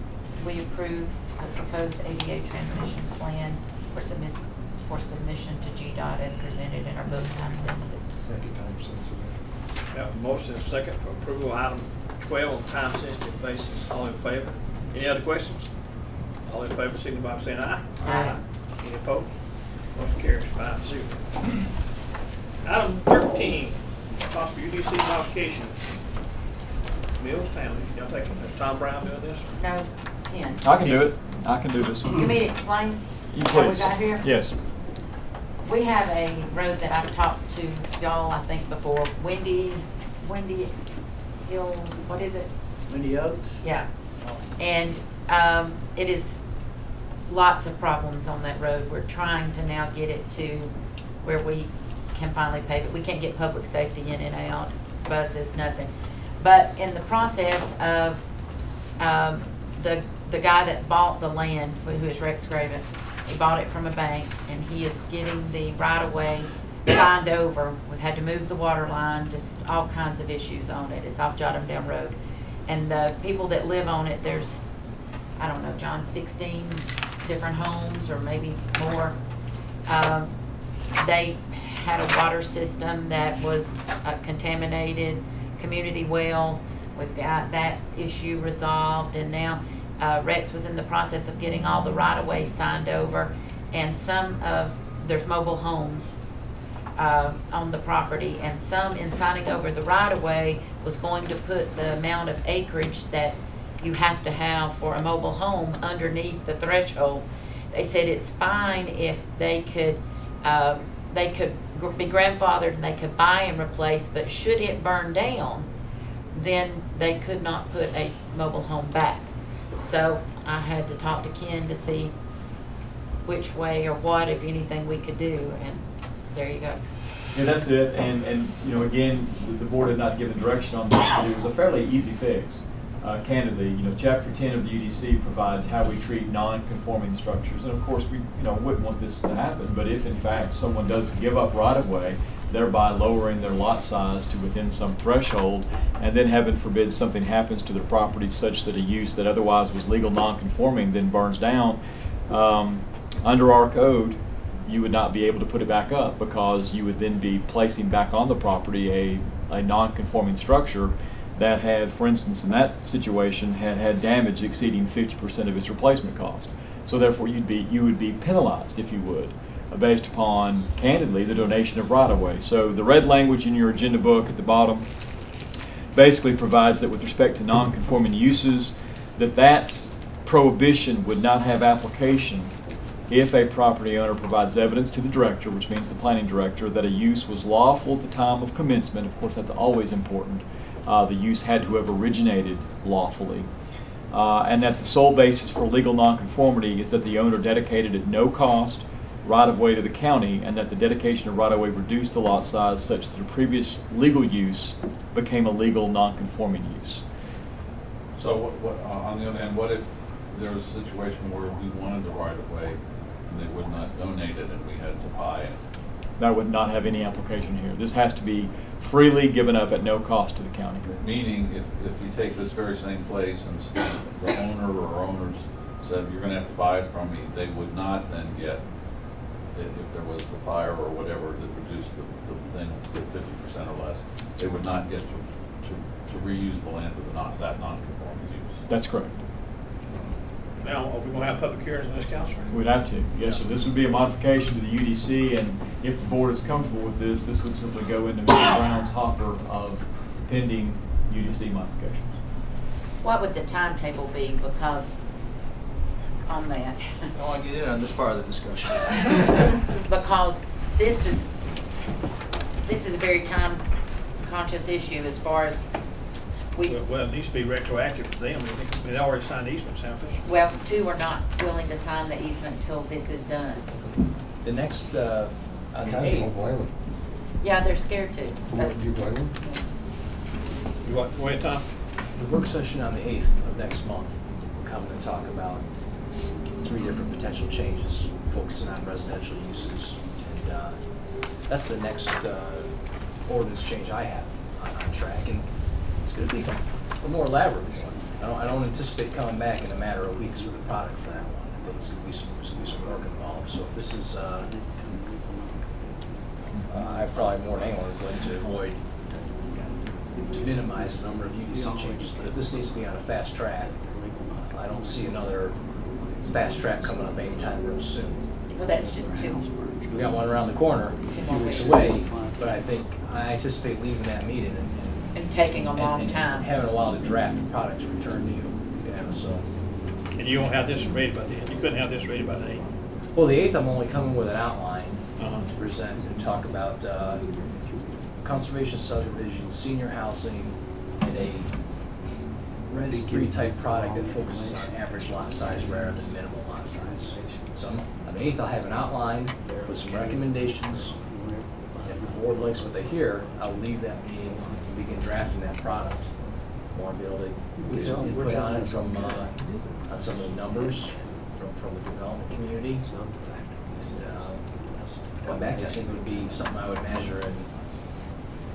we approve the proposed ADA transition plan for submission, for submission to GDOT as presented in our book time sensitive. Thank you, time sensitive. Have a motion and second for approval of item twelve on time sensitive basis. All in favor? Any other questions? All in favor, signify by saying aye. Aye. Any opposed? Motion carries five zero. Item thirteen, possible UDC modification. Mills Tam, y'all take, is Tom Brown doing this? No, Ken. I can do it. I can do this one. You mean to explain You what we please. got here? Yes. We have a road that I've talked to y'all, I think, before, Windy, Windy Hill, what is it? Windy Oaks? Yeah. And um, it is lots of problems on that road. We're trying to now get it to where we can finally pave it. We can't get public safety in and out, buses, nothing. But in the process of, um, the, the guy that bought the land, who is Rex Graven, he bought it from a bank and he is getting the right-of-way signed over. We've had to move the water line, just all kinds of issues on it. It's off Jot Em Down Road. And the people that live on it, there's, I don't know, John, sixteen different homes or maybe more. Um, they had a water system that was a contaminated, community well. We've got that issue resolved and now uh, Rex was in the process of getting all the right-of-way signed over. And some of, there's mobile homes uh, on the property, and some in signing over the right-of-way was going to put the amount of acreage that you have to have for a mobile home underneath the threshold. They said it's fine if they could, uh, they could be grandfathered and they could buy and replace, but should it burn down, then they could not put a mobile home back. So I had to talk to Ken to see which way or what, if anything, we could do, and there you go. Yeah, that's it, and, and, you know, again, the- board had not given direction on this, but it was a fairly easy fix. Uh, candidly, you know, chapter ten of the UDC provides how we treat non-conforming structures, and of course, we, you know, wouldn't want this to happen, but if in fact someone does give up right-of-way, thereby lowering their lot size to within some threshold, and then heaven forbid something happens to their property such that a use that otherwise was legal non-conforming then burns down, um, under our code, you would not be able to put it back up because you would then be placing back on the property a, a non-conforming structure that had, for instance, in that situation, had had damage exceeding fifty percent of its replacement cost. So therefore, you'd be, you would be penalized, if you would, based upon, candidly, the donation of right-of-way. So the red language in your agenda book at the bottom basically provides that with respect to non-conforming uses, that that prohibition would not have application if a property owner provides evidence to the director, which means the planning director, that a use was lawful at the time of commencement, of course, that's always important. Uh, the use had to have originated lawfully. Uh, and that the sole basis for legal nonconformity is that the owner dedicated at no cost right-of-way to the county, and that the dedication of right-of-way reduced the lot size such that a previous legal use became a legal nonconforming use. So what, what, uh, on the other hand, what if there was a situation where we wanted the right of way and they would not donate it and we had to buy it? That would not have any application here. This has to be freely given up at no cost to the county. Meaning, if, if you take this very same place and the owner or owners said, you're gonna have to buy it from me, they would not then get, if there was the fire or whatever that reduced the, the thing to fifty percent or less, they would not get to, to, to reuse the land with the non, that non-conforming use. That's correct. Now, are we gonna have public hearings in this council? We'd have to, yes, so this would be a modification to the UDC, and if the board is comfortable with this, this would simply go into Mr. Brown's hopper of pending UDC modifications. What would the timetable be, because on that? I want to get in on this part of the discussion. Because this is, this is a very time-conscious issue as far as we, Well, Well, it needs to be retroactive for them, they- they already signed easements, haven't they? well, two are not willing to sign the easement until this is done. The next, uh, on the Kind of don't eighth, blame them. Yeah, they're scared to. For what, do you blame them? You want, go ahead, Tom. the work session on the eighth of next month, we're coming to talk about three different potential changes, focusing on residential uses. And, uh, that's the next, uh, ordinance change I have on, on track, and it's gonna be a more elaborate one. I don't, I don't anticipate coming back in a matter of weeks with a product for that one. I think there's there's gonna be some work involved, so if this is, uh, uh, I've probably more than anyone would to avoid, to minimize the number of UDC changes, but if this needs to be on a fast track, I don't see another fast track coming up anytime real soon. Well, that's just two. We got one around the corner, a few weeks away, but I think, I anticipate leaving that meeting and. And taking a long and time. Having a while to draft the products to return to you, yeah, so. And you won't have this ready by the, you couldn't have this ready by the eighth. Well, the eighth, I'm only coming with an outline Uh-huh. to present and talk about uh, conservation subdivision, senior housing, and a res three type product that focuses on average lot size rather than minimal lot size. So I'm- on the eighth, I'll have an outline with some recommendations. If the board likes what they hear, I'll leave that meeting, and begin drafting that product. Want to be able to get some input on it from, uh, on some of the numbers from, from the development community. Uh, Come back, to you. I think it would be something I would measure in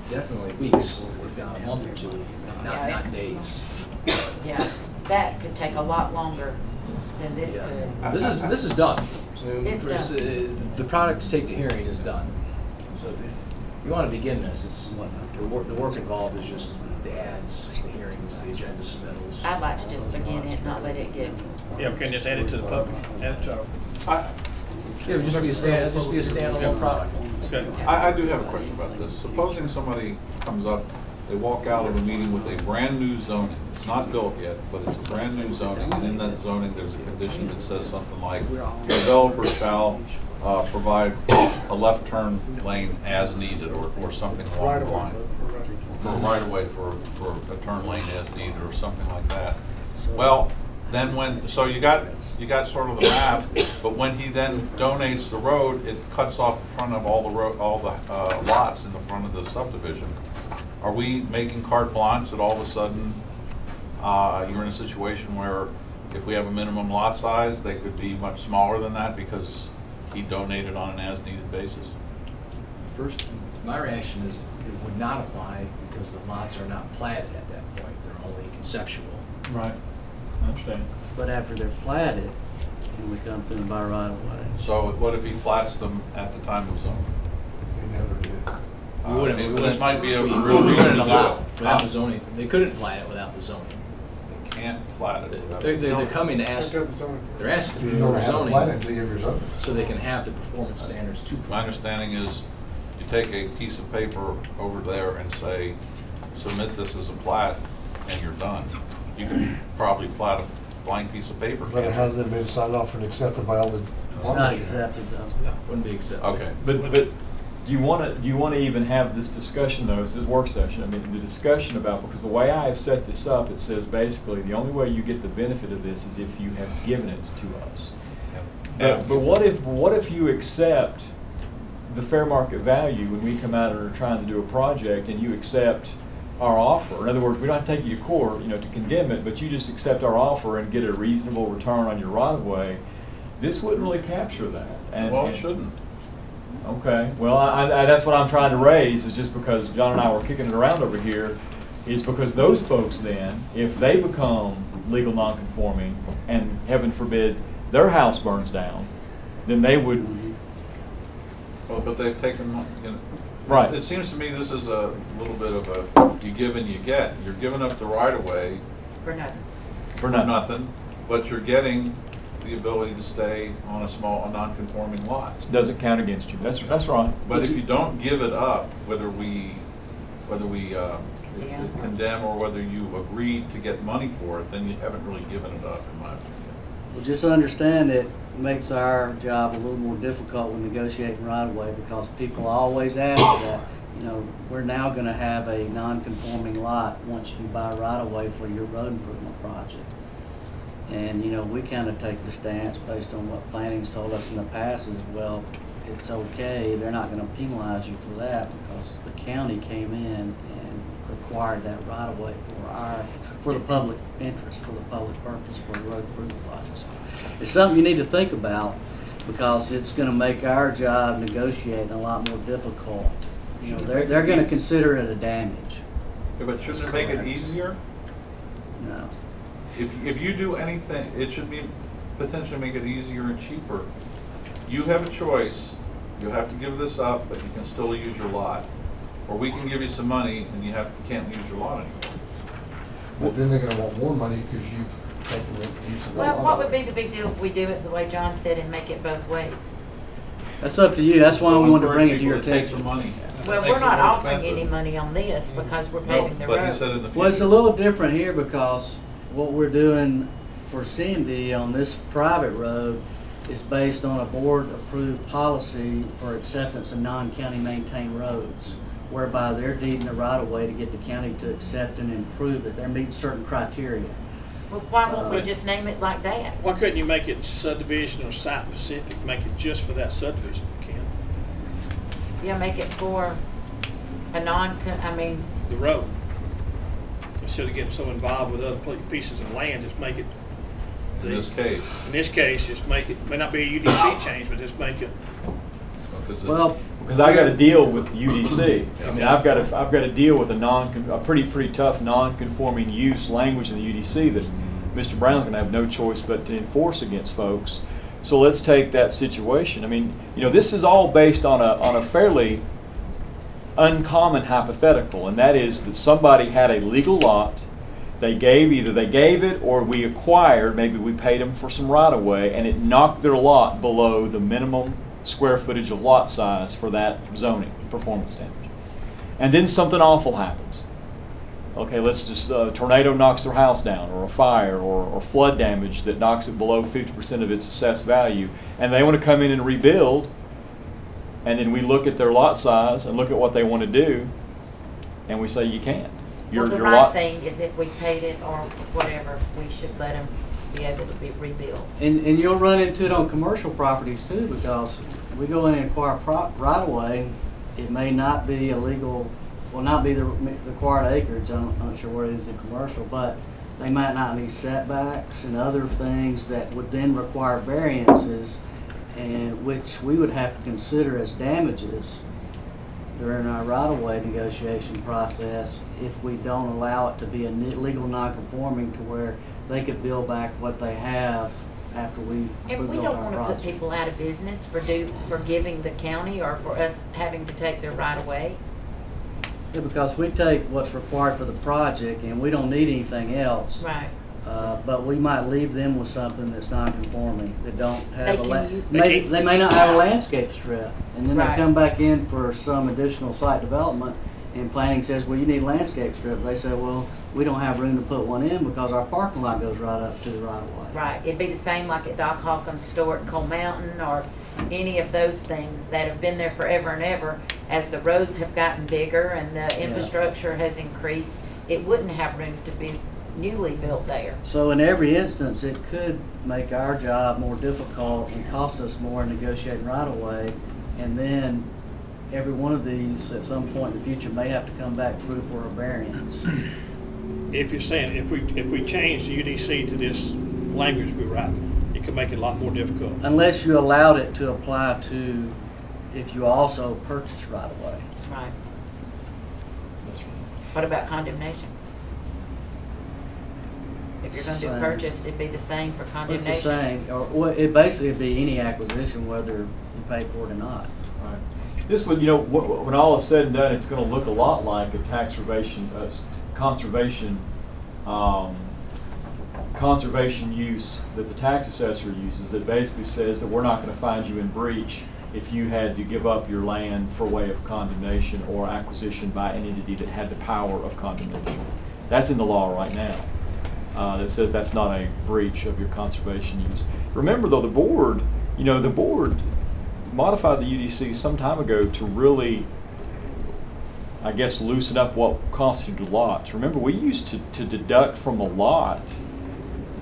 definitely weeks, if not a month or two, not, not days. Yeah, that could take a lot longer than this could. This is, this is done. It's First, done. uh, The product to take to hearing is done. So if you want to begin this, it's, the work, the work involved is just the ads, the hearings, the agenda submittals. I'd like to just begin it, not let it get, Yeah, we can just add it to the public, add it to our. Yeah, it would just be a stand, it'd just be a standalone product. Okay. I, I do have a question about this. Supposing somebody comes up, they walk out of a meeting with a brand-new zoning. It's not built yet, but it's a brand-new zoning, and in that zoning, there's a condition that says something like, developer shall, uh, provide a left turn lane as needed, or, or something along the line. For right away for, for a turn lane as needed, or something like that. Well, then when, so you got, you got sort of the map, but when he then donates the road, it cuts off the front of all the road, all the uh, lots in the front of the subdivision. Are we making carte blanche that all of a sudden, uh, you're in a situation where if we have a minimum lot size, they could be much smaller than that because he donated on an as-needed basis? First, my reaction is it would not apply because the lots are not platted at that point. They're only conceptual. Right, I understand. But after they're platted, and we come through and buy right away. So what if he flats them at the time of zoning? They never did. Uh, We wouldn't- I mean, we This wouldn't- might be a real reason wouldn't to do allow it. Without Huh? the zoning, they couldn't plat it without the zoning. Can't plat it. without They're, they're, they're coming to ask, They've got the zoning. they're asking You for more zoning. plat it until you have your zoning. So they can have the performance standards to My understanding is you take a piece of paper over there and say, submit this as a plat, and you're done. You can probably plat a blank piece of paper. But it hasn't been signed off and accepted by all the. It's not accepted though. Wouldn't be accepted. Okay. But, but do you want to, do you want to even have this discussion though, this is work session, I mean, the discussion about, because the way I have set this up, it says basically, the only way you get the benefit of this is if you have given it to us. But, but what if, what if you accept the fair market value when we come out and are trying to do a project and you accept our offer? In other words, we don't have to take you to court, you know, to condemn it, but you just accept our offer and get a reasonable return on your right of way. This wouldn't really capture that. and- Well, it shouldn't. Okay, well, I, I, that's what I'm trying to raise, is just because John and I were kicking it around over here, is because those folks then, if they become legal nonconforming, and heaven forbid, their house burns down, then they would, Well, but they've taken, you know. Right. It seems to me this is a little bit of a, you give and you get. You're giving up the right of way for nothing. for nothing. but you're getting the ability to stay on a small, a non-conforming lot. Doesn't count against you, that's, that's right. But if you don't give it up, whether we, whether we uh, Yeah. condemn or whether you agreed to get money for it, then you haven't really given it up, in my opinion. Well, just understand it makes our job a little more difficult when negotiating right of way because people always ask that. You know, we're now gonna have a non-conforming lot once you buy right of way for your road improvement project. And, you know, we kinda take the stance based on what planning's told us in the past is, well, it's okay, they're not gonna penalize you for that because the county came in and required that right of way for our, for the public interest, for the public purpose, for the road improvement projects. It's something you need to think about because it's gonna make our job negotiating a lot more difficult. You know, they're, they're gonna consider it a damage, Yeah, But shouldn't it make it easier? know. If, if you do anything, it should be, potentially make it easier and cheaper. You have a choice you'll have to give this up, but you can still use your lot. Or we can give you some money and you have, you can't use your lot anymore. But then they're gonna want more money because you've taken the use of the lot. Well, what would be the big deal if we do it the way John said and make it both ways? That's up to you. That's why we wanted to bring it to your people attention. to take the money. Well, we're it not more offering expensive. any money on this because we're No, paving the but he road. said in the Well, it's a future. little different here because what we're doing for Cindy on this private road is based on a board-approved policy for acceptance of non-county maintained roads, whereby they're deeding the right-of-way to get the county to accept and improve it. They're meeting certain criteria. Well, why won't we Uh, just name it like that? Why couldn't you make it subdivision or site specific, make it just for that subdivision, Ken? Yeah, make it for a non, I mean, The road. Instead of getting so involved with other pieces of land, just make it. In this case. In this case, just make it, may not be a UDC change, but just make it. because it's- Well, Because I got to deal with the UDC. I mean, I've got to, I've got to deal with a non, a pretty, pretty tough non-conforming use language in the UDC that Mr. Brown's going to have no choice but to enforce against folks. So let's take that situation. I mean, you know, this is all based on a, on a fairly uncommon hypothetical, and that is that somebody had a legal lot, they gave, either they gave it or we acquired, maybe we paid them for some right of way, and it knocked their lot below the minimum square footage of lot size for that zoning performance damage. And then something awful happens. Okay, let's just, a tornado knocks their house down, or a fire, or, or flood damage that knocks it below 50% of its assessed value, and they want to come in and rebuild, and then we look at their lot size and look at what they want to do, and we say, you can't. Your, well, the your right lot, thing is if we paid it or whatever, we should let them be able to be rebuilt. And, and you'll run into it on commercial properties too, because we go in and acquire prop, right away, it may not be a legal, will not be the required acreage, I'm not sure where it is in commercial, but they might not meet setbacks and other things that would then require variances, and which we would have to consider as damages during our right-of-way negotiation process if we don't allow it to be a legal non-conforming to where they could build back what they have after we And we don't wanna put people out of business for do, for giving the county or for us having to take their right away. Yeah, because we take what's required for the project and we don't need anything else. Right. Uh, but we might leave them with something that's non-conforming, that don't They have a la- can u- They may, can't- they may not have a landscape strip. And then they Right. come back in for some additional site development and planning says, well, you need landscape strip. They say, well, we don't have room to put one in because our parking lot goes right up to the right of way. Right, it'd be the same like at Doc Holcomb's store at Coal Mountain or any of those things that have been there forever and ever. As the roads have gotten bigger and the infrastructure has increased, it wouldn't have room to be newly built there. So in every instance, it could make our job more difficult and cost us more in negotiating right away. And then every one of these, at some point in the future, may have to come back through for a variance. If you're saying, if we, if we change the UDC to this language we write, it could make it a lot more difficult. Unless you allowed it to apply to if you also purchase right away. Right. What about condemnation? If you're gonna do Same. purchase, it'd be the same for condemnation. It's condemnation. the same, or, well, it basically would be any acquisition, whether you pay for it or not. Right. This would, you know, wh- when all is said and done, it's gonna look a lot like a tax reservation, uh, s- conservation, um, conservation use that the tax assessor uses that basically says that we're not gonna find you in breach if you had to give up your land for way of condemnation or acquisition by an entity that had the power of condemnation. That's in the law right now. Uh, that says that's not a breach of your conservation use. Remember though, the board, you know, the board modified the UDC some time ago to really, I guess, loosen up what constituted lots. Remember, we used to, to deduct from a lot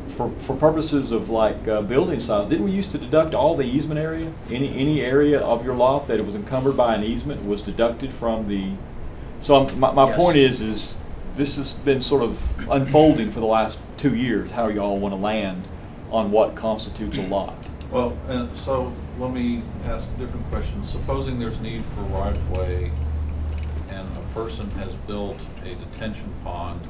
for, for purposes of like uh, building size. Didn't we used to deduct all the easement area? Any, any area of your lot that it was encumbered by an easement was deducted from the, so I'm- my, my Yes. point is, is this has been sort of unfolding for the last two years, how y'all want to land on what constitutes a lot. Well, and so let me ask different question. Supposing there's need for right of way and a person has built a detention pond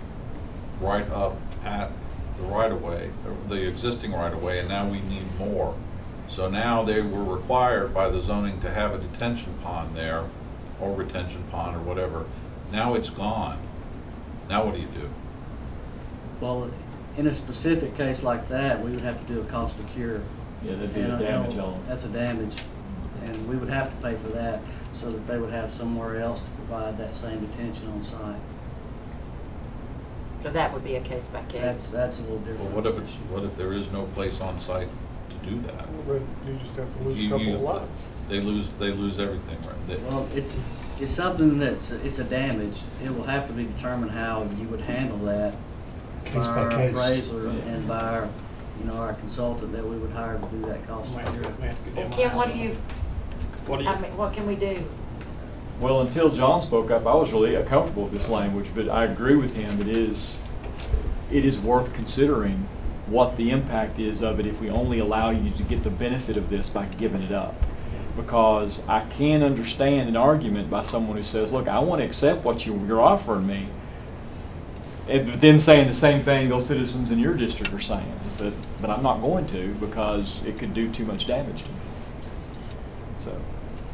right up at the right of way, the existing right of way, and now we need more. So now they were required by the zoning to have a detention pond there, or retention pond, or whatever. Now it's gone. Now what do you do? Well, in a specific case like that, we would have to do a cost of cure. Yeah, that'd be a And, uh, damage element. That's a damage, and we would have to pay for that, so that they would have somewhere else to provide that same detention on site. So that would be a case by case. That's, that's a little different. Well, different. what if it's, what if there is no place on site to do that? Well, You just have to lose a couple you- of lots. They lose, they lose everything, right? They- Well, it's, it's something that's, it's a damage. It will have to be determined how you would handle that by Case by our case. appraiser and by our, you know, our consultant that we would hire to do that cost. Might do it, man, to Well, condemn Kim, what do you, What do you? I mean, what can we do? Well, until John spoke up, I was really uh, uncomfortable with this language, but I agree with him. It is, it is worth considering what the impact is of it if we only allow you to get the benefit of this by giving it up. Because I can understand an argument by someone who says, look, I want to accept what you, you're offering me. And but then saying the same thing those citizens in your district are saying, is that, but I'm not going to because it could do too much damage to me. So.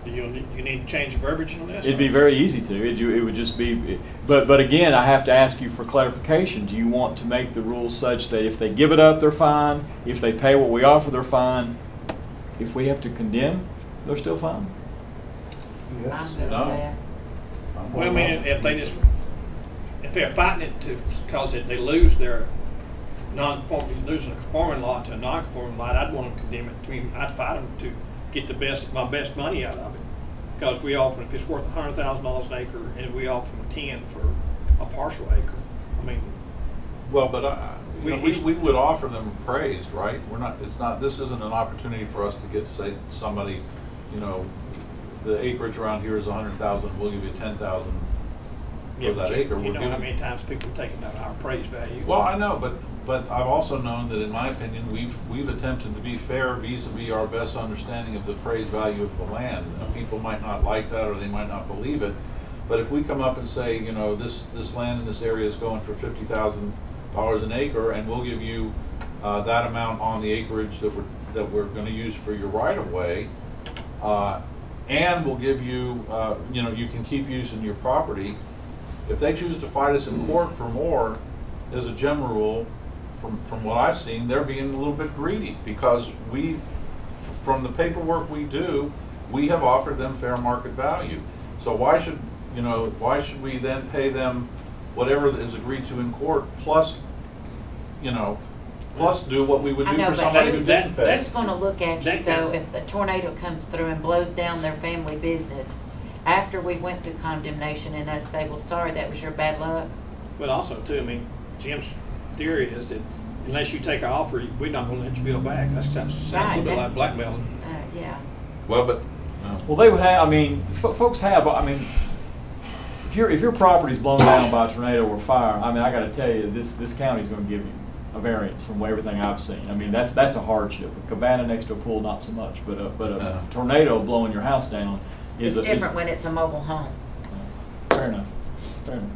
Do you, need- you need to change the verbiage on this? It'd be very easy to. It, you- it would just be, but, but again, I have to ask you for clarification. Do you want to make the rules such that if they give it up, they're fine? If they pay what we offer, they're fine? If we have to condemn, they're still fine? Yes. I'm good with No. Well, I mean, if they just, if they're fighting it to, cause it, they lose their non-conforming, losing a conforming lot to a non-conforming lot, I'd want to condemn it, I mean, I'd fight them to get the best, my best money out of it. Because we offer, if it's worth a hundred thousand dollars an acre, and we offer them ten for a partial acre, I mean, Well, but I, you know, We- we, we would offer them praised, right? We're not, it's not, this isn't an opportunity for us to get, say, somebody, you know, the acreage around here is a hundred thousand, we'll give you ten thousand yeah, for but that you, acre. you We're know how giving- many times people take about our appraised value. Well, I know, but, but I've also known that in my opinion, we've, we've attempted to be fair vis-à-vis our best understanding of the appraised value of the land. Now, People might not like that, or they might not believe it, but if we come up and say, you know, this, this land in this area is going for fifty thousand dollars an acre, and we'll give you, uh, that amount on the acreage that we're, that we're gonna use for your right-of-way, uh, and we'll give you, uh, you know, you can keep using your property. If they choose to fight us in court for more, as a general rule, from, from what I've seen, they're being a little bit greedy because we, from the paperwork we do, we have offered them fair market value. So why should, you know, why should we then pay them whatever is agreed to in court plus, you know, plus do what we would I do know, for but somebody that- who didn't pay? Who's gonna look at you that though comes- if the tornado comes through and blows down their family business? After we went through condemnation and us say, well, sorry, that was your bad luck? But also too, I mean, Jim's theory is that unless you take an offer, we're not gonna let you build back. That's, sounds sounds a Right, little bit that- like blackmailing. Uh, yeah. Well, but, no. Well, they would have, I mean, fo- folks have, I mean, if your, if your property's blown down by a tornado or fire, I mean, I gotta tell you, this, this county's gonna give you a variance from everything I've seen. I mean, that's, that's a hardship. A cabana next to a pool, not so much, but a, but a Yeah. tornado blowing your house down It's is a. is- different when it's a mobile home. Fair enough, fair enough.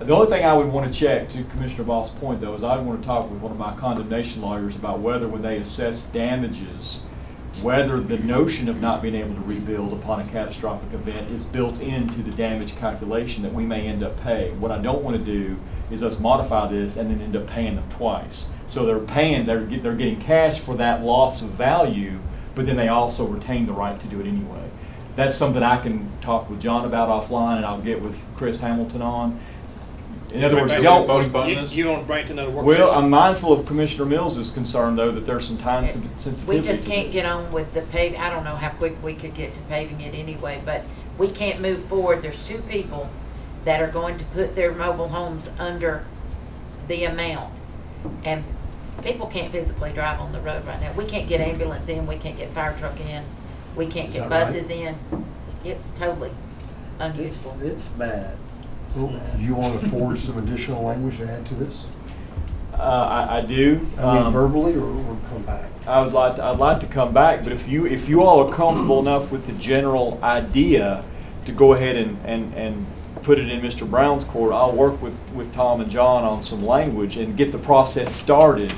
The only thing I would want to check, to Commissioner Boff's point though, is I'd want to talk with one of my condemnation lawyers about whether when they assess damages, whether the notion of not being able to rebuild upon a catastrophic event is built into the damage calculation that we may end up paying. What I don't want to do is us modify this and then end up paying them twice. So they're paying, they're, get- they're getting cash for that loss of value, but then they also retain the right to do it anyway. That's something I can talk with John about offline and I'll get with Chris Hamilton on. In other words, You- y'all. You, you don't bring it to another work Well, session? I'm mindful of Commissioner Mills' concern, though, that there's some time sen- sensitivity. We just can't get on with the paving, I don't know how quick we could get to paving it anyway, but we can't move forward. There's two people that are going to put their mobile homes under the amount. And people can't physically drive on the road right now. We can't get ambulance in, we can't get fire truck in, we can't Is get that right? buses in. It's totally It's, unuseful. it's bad. Well, Do you want to forward some additional language to add to this? Uh, I, I do. I mean Um, verbally or, or come back? I would like, to, I'd like to come back, but if you, if you all are comfortable enough with the general idea to go ahead and, and, and put it in Mr. Brown's court, I'll work with, with Tom and John on some language and get the process started.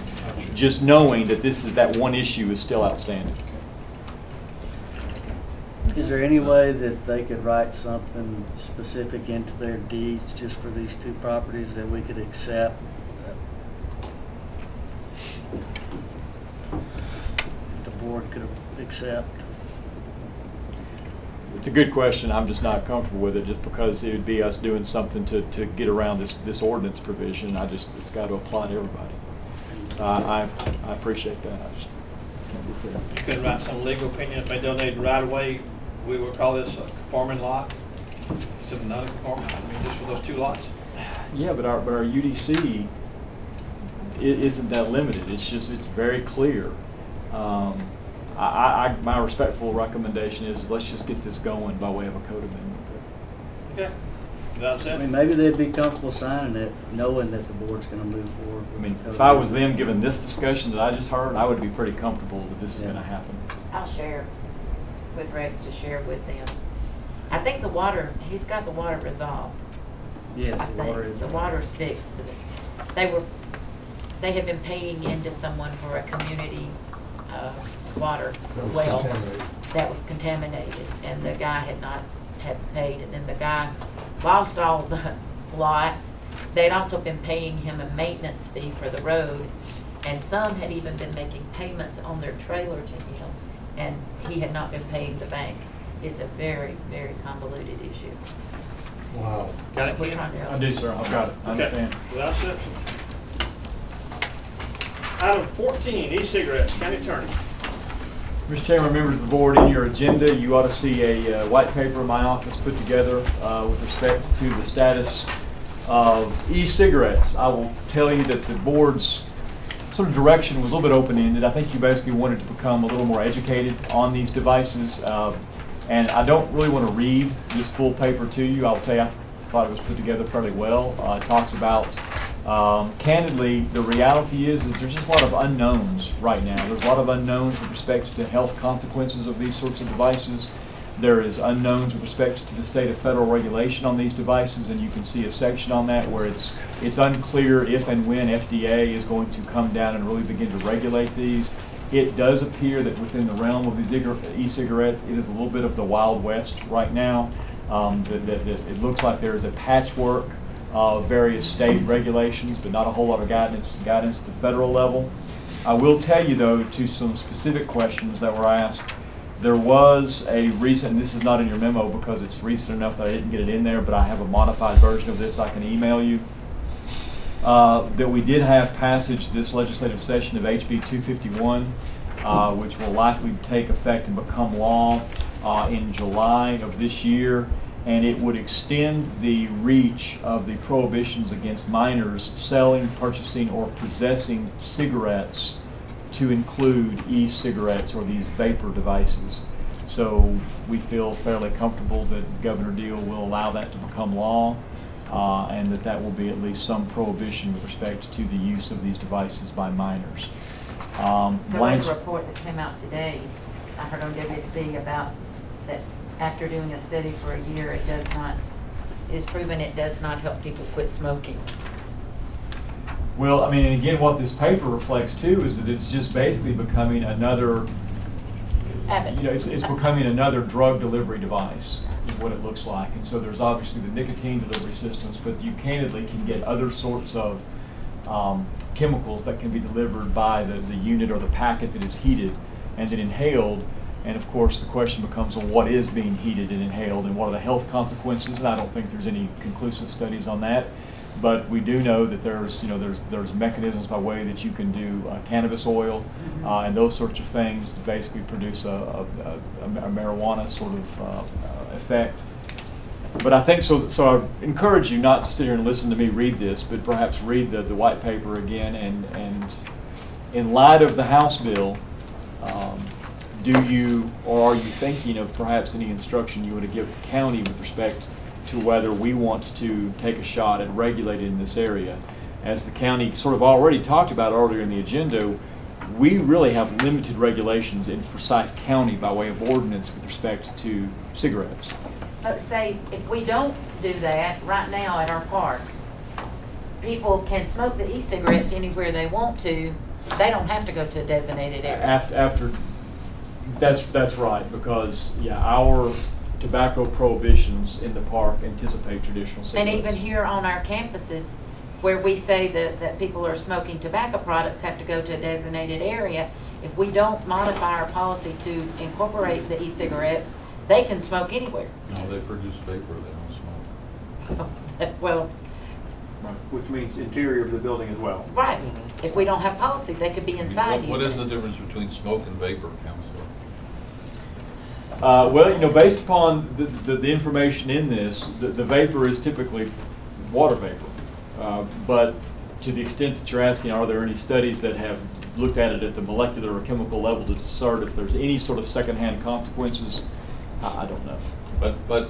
just knowing that this is, that one issue is still outstanding. Is there any way that they could write something specific into their deeds just for these two properties that we could accept? The board could accept? It's a good question. I'm just not comfortable with it, just because it would be us doing something to, to get around this, this ordinance provision. I just, it's got to apply to everybody. Uh, I, I appreciate that. I just can't be clear. You could write some legal opinion, if they donated right away, we would call this a conforming lot, instead of non-conforming, I mean, just for those two lots. Yeah, but our, but our UDC isn't that limited. It's just, it's very clear. Um, I, I, I- my respectful recommendation is, let's just get this going by way of a code amendment. Okay. That's I mean, maybe they'd be comfortable signing it, knowing that the board's gonna move forward. I mean, if I was them, given this discussion that I just heard, I would be pretty comfortable that this is gonna happen. I'll share with Rex to share with them. I think the water, he's got the water resolved. Yes, I the water is. the water's fixed. They were, they had been paying into someone for a community, uh, water That was well contaminated. that was contaminated, and the guy had not, had paid, and then the guy lost all the lots. They'd also been paying him a maintenance fee for the road, and some had even been making payments on their trailer to him, and he had not been paying the bank. It's a very, very convoluted issue. Wow. Got it, We're Ken? trying to help. I do, sir. I've got it. I Okay, understand. without exception. Item fourteen, e-cigarettes, county attorney. Mr. Chairman, members of the board, in your agenda, you ought to see a uh, white paper in my office put together uh, with respect to the status of e-cigarettes. I will tell you that the board's sort of direction was a little bit open-ended. I think you basically wanted to become a little more educated on these devices. uh, And I don't really want to read this full paper to you. I'll tell you, I thought it was put together fairly well. Uh, It talks about um, candidly, the reality is, is there's just a lot of unknowns right now. There's a lot of unknowns with respect to health consequences of these sorts of devices. There is unknowns with respect to the state of federal regulation on these devices, and you can see a section on that where it's, it's unclear if and when FDA is going to come down and really begin to regulate these. It does appear that within the realm of these e-cigarettes, it is a little bit of the Wild West right now. Um, that, that, that it looks like there is a patchwork of various state regulations, but not a whole lot of guidance, guidance at the federal level. I will tell you though, to some specific questions that were asked, there was a recent, this is not in your memo because it's recent enough that I didn't get it in there, but I have a modified version of this I can email you. Uh, that we did have passage this legislative session of HB 251, uh, which will likely take effect and become law uh, in July of this year. And it would extend the reach of the prohibitions against minors selling, purchasing, or possessing cigarettes to include e-cigarettes or these vapor devices. So we feel fairly comfortable that Governor Deal will allow that to become law, uh, and that that will be at least some prohibition with respect to the use of these devices by minors. Um, There was a report that came out today, I heard on WSB about that after doing a study for a year, it does not, is proven it does not help people quit smoking. Well, I mean, and again, what this paper reflects too is that it's just basically becoming another, Habit. you know, it's, it's becoming another drug delivery device, is what it looks like. And so there's obviously the nicotine delivery systems, but you candidly can get other sorts of um, chemicals that can be delivered by the, the unit or the packet that is heated and then inhaled. And of course, the question becomes, well, what is being heated and inhaled and what are the health consequences? And I don't think there's any conclusive studies on that. But we do know that there's, you know, there's, there's mechanisms by way that you can do uh, cannabis oil uh, and those sorts of things to basically produce a, a, a- marijuana sort of uh, effect. But I think so. So I encourage you not to sit here and listen to me read this, but perhaps read the, the white paper again. And and in light of the House bill, um, do you or are you thinking of perhaps any instruction you want to give the county with respect to whether we want to take a shot at regulating in this area? As the county sort of already talked about earlier in the agenda, we really have limited regulations in Forsyth County by way of ordinance with respect to cigarettes. Let's say, if we don't do that, right now at our parks, people can smoke the e-cigarettes anywhere they want to, They don't have to go to a designated area. After, after, that's, that's right, because, yeah, our tobacco prohibitions in the park anticipate traditional And cigarettes. even here on our campuses, where we say that, that people are smoking tobacco products have to go to a designated area, if we don't modify our policy to incorporate the e-cigarettes, they can smoke anywhere. No, they produce vapor, they don't smoke. Well, Right, Which means interior of the building as well. right, if we don't have policy, they could be I mean, inside what- What is the difference between smoke and vapor, Counselor? Uh, well, you know, based upon the, the, the information in this, the, the vapor is typically water vapor. Uh, but to the extent that you're asking, are there any studies that have looked at it at the molecular or chemical level to discern if there's any sort of secondhand consequences? I, I don't know. But, but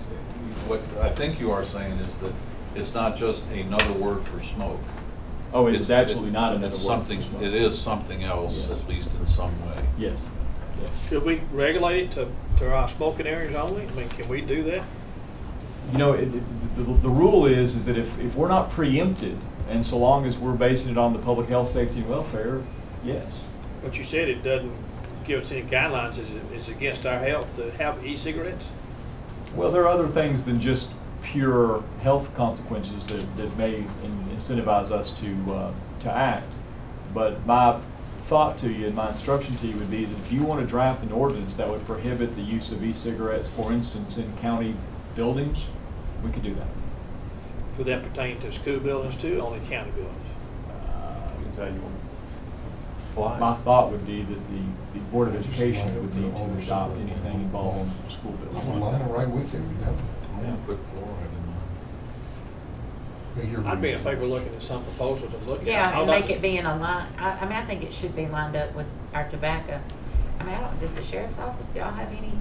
what I think you are saying is that it's not just another word for smoke. Oh, it is absolutely not another it's word for something- smoke. It is something else, Yes. at least in some way. Yes. Should we regulate it to, to our smoking areas only? I mean, can we do that? You know, it, it- the, the rule is, is that if, if we're not preempted, and so long as we're basing it on the public health, safety, and welfare, yes. But you said it doesn't give us any guidelines. Is it, is against our health to have e-cigarettes? Well, there are other things than just pure health consequences that, that may incentivize us to, uh, to act. But my thought to you and my instruction to you would be that if you want to draft an ordinance that would prohibit the use of e-cigarettes, for instance, in county buildings, we could do that. Would that pertain to school buildings too, only county buildings? Uh, I can tell you Why? My thought would be that the, the Board of Education would need to adopt anything involving school buildings. I'm online right with him, you know. Yeah, put fluoride in Yeah, you're- I'd be in favor of looking at some proposal to look at. Yeah, I'd and like make to- it be in a line, I, I mean, I think it should be lined up with our tobacco. I mean, I don't, does the sheriff's office, do y'all have any,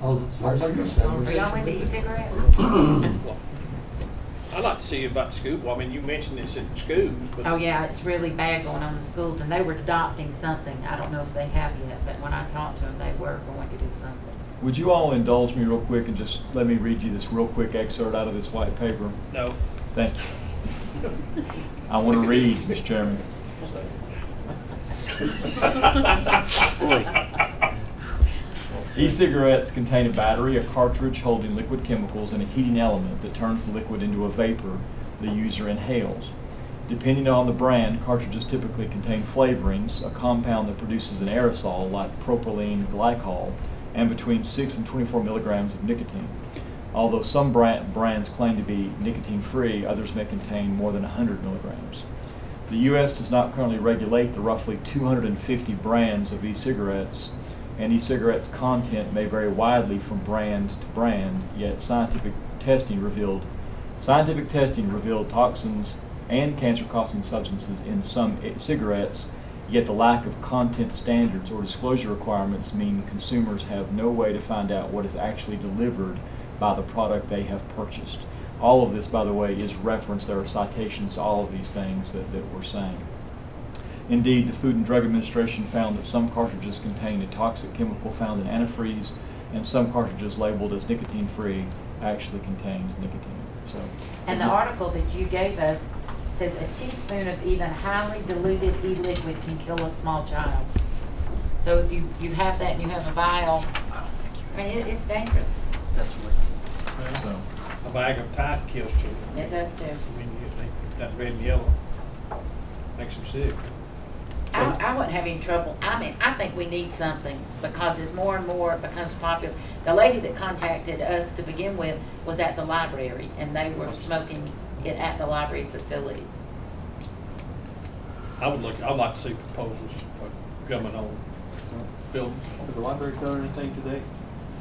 I'll, I'll make a are y'all into e-cigarettes? I'd like to see about the school, well, I mean, you mentioned it's in schools, but. Oh, yeah, it's really bad going on in the schools, and they were adopting something, I don't know if they have yet, but when I talked to them, they were going to do something. Would you all indulge me real quick and just let me read you this real quick excerpt out of this white paper? No. Thank you. I want to read, Mr. Chairman. E-cigarettes contain a battery, a cartridge holding liquid chemicals, and a heating element that turns the liquid into a vapor the user inhales. Depending on the brand, cartridges typically contain flavorings, a compound that produces an aerosol like propylene glycol, and between 6 and 24 milligrams of nicotine. Although some brand, brands claim to be nicotine-free, others may contain more than 100 milligrams. The U.S. does not currently regulate the roughly 250 brands of e-cigarettes, and e-cigarettes' content may vary widely from brand to brand, yet scientific testing revealed scientific testing revealed toxins and cancer-causing substances in some e- cigarettes, yet the lack of content standards or disclosure requirements mean consumers have no way to find out what is actually delivered by the product they have purchased. All of this, by the way, is referenced. There are citations to all of these things that, that we're saying. Indeed, the Food and Drug Administration found that some cartridges contain a toxic chemical found in antifreeze, and some cartridges labeled as nicotine-free actually contains nicotine. So, And the article that you gave us says a teaspoon of even highly diluted e-liquid can kill a small child. So if you, you have that and you have a vial, I mean, it, it's dangerous. That's so. A bag of Tide kills children. It does too. I mean, you that red and yellow makes them sick. I, I wouldn't have any trouble. I mean, I think we need something because as more and more it becomes popular. The lady that contacted us to begin with was at the library and they were smoking it at the library facility. I would look, I'd like to see proposals for government owned buildings. Has the library done anything today?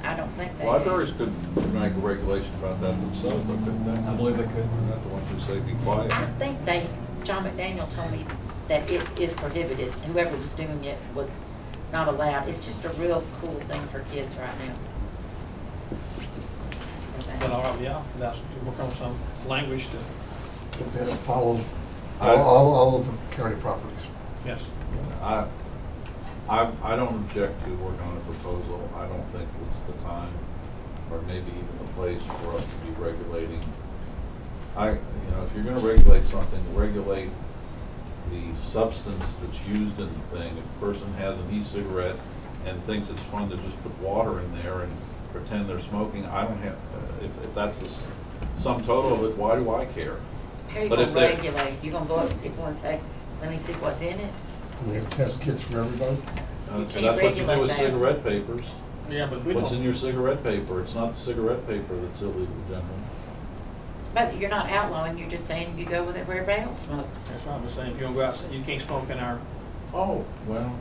I don't think they. Libraries could make a regulation about that themselves, though, couldn't they? I believe they could. They're not the ones who say be quiet. I think they, John McDaniel told me that it is prohibited. Whoever was doing it was not allowed. It's just a real cool thing for kids right now. Is that all right with y'all? That's, work on some language to, That it follows all, uh, all, all of the county properties. yes. I, I, I don't object to working on a proposal. I don't think it's the time, or maybe even the place for us to be regulating. I, you know, if you're gonna regulate something, regulate the substance that's used in the thing. If a person has an e-cigarette and thinks it's fun to just put water in there and pretend they're smoking, I don't have, uh, if, if that's the s- sum total of it, why do I care? How you But gonna if they- regulate? You gonna go up to people and say, let me see what's in it? We have test kits for everybody. Uh, You and can't That's what you do regulate with that. cigarette papers. Yeah, but we What's don't- in your cigarette paper? It's not the cigarette paper that's illegal generally. But you're not outlawing, you're just saying you go with it where everybody else smokes. That's what I'm just saying, if you don't go outside, you can't smoke in our Oh, well.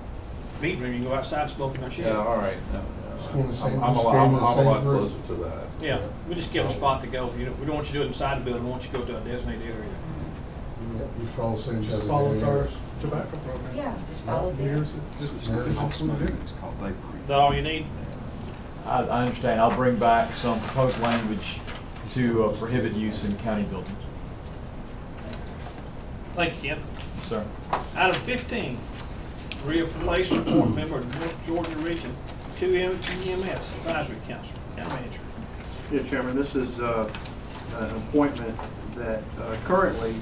meeting room, you can go outside and smoke in our shed. Yeah, all right. No, Just in the I'm, I'm a just lot, go in I'm the I'm a same lot group. closer to that. Yeah, we just give them a spot to go, you know, we don't want you to do it inside the building, we want you to go to a designated area. Yep, We follow the same. Just follows our areas. tobacco program. Yeah, just follows it. Here's it. This is- this is what we do. It's called vaporing. Is that all you need? I, I understand. I'll bring back some proposed language to uh, prohibit use in county buildings. Thank you, Ken. Yes, sir. Item fifteen, replace report member of the North Georgia Region, two EMS Advisory Council, county manager. Yeah, Chairman, this is uh, an appointment that uh, currently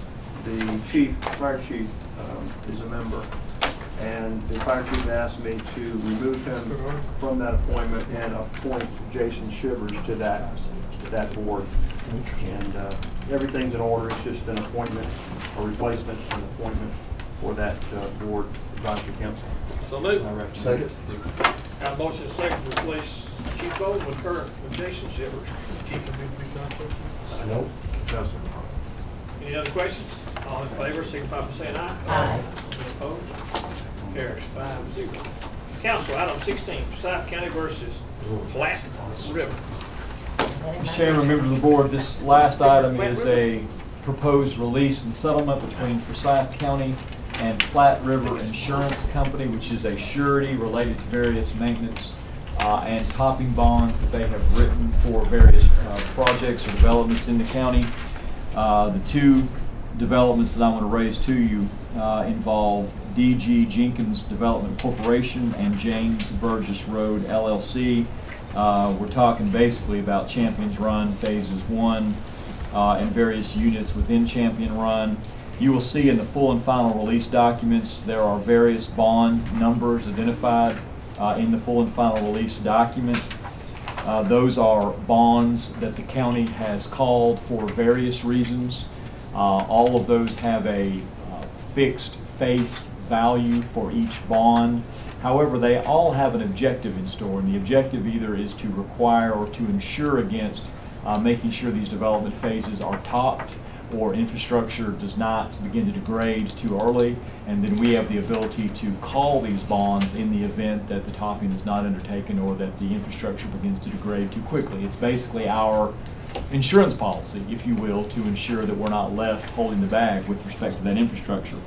the chief, fire chief um, is a member. And the fire chief asked me to remove him from that appointment and appoint Jason Shivers to that, to that board. And uh, everything's in order, it's just an appointment, a replacement, an appointment for that uh, board advisory council. So Luke. I recommend it. Got a motion second to replace Chief Bowden with Kurt, with Jason Shivers. Jason need to be done, Jason? Any other questions? All in favor, signify by saying aye. Aye. Any opposed? Carries five zero. Counsel, item sixteen, Forsyth County versus Platte River. Mr. Chairman, members of the board, this last item is a proposed release and settlement between Forsyth County and Platte River Insurance Company, which is a surety related to various maintenance uh, and topping bonds that they have written for various uh, projects or developments in the county. Uh, The two developments that I want to raise to you uh, involve DG Jenkins Development Corporation and James Burgess Road LLC. Uh, We're talking basically about Champions Run Phases One uh, and various units within Champion Run. You will see in the full and final release documents, there are various bond numbers identified uh, in the full and final release document. Uh, Those are bonds that the county has called for various reasons. Uh, All of those have a uh, fixed face value for each bond. However, they all have an objective in store, and the objective either is to require or to ensure against uh, making sure these development phases are topped or infrastructure does not begin to degrade too early. And then we have the ability to call these bonds in the event that the topping is not undertaken or that the infrastructure begins to degrade too quickly. It's basically our insurance policy, if you will, to ensure that we're not left holding the bag with respect to that infrastructure.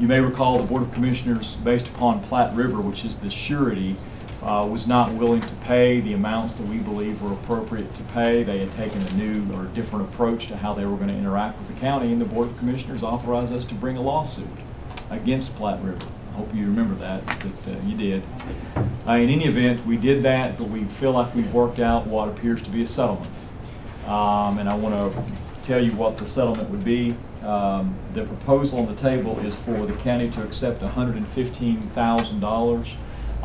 You may recall the Board of Commissioners, based upon Platte River, which is the surety, uh, was not willing to pay the amounts that we believe were appropriate to pay. They had taken a new or different approach to how they were going to interact with the county, and the Board of Commissioners authorized us to bring a lawsuit against Platte River. I hope you remember that, that uh, you did. Uh, In any event, we did that, but we feel like we've worked out what appears to be a settlement. Um, And I want to tell you what the settlement would be. Um, The proposal on the table is for the county to accept $115,000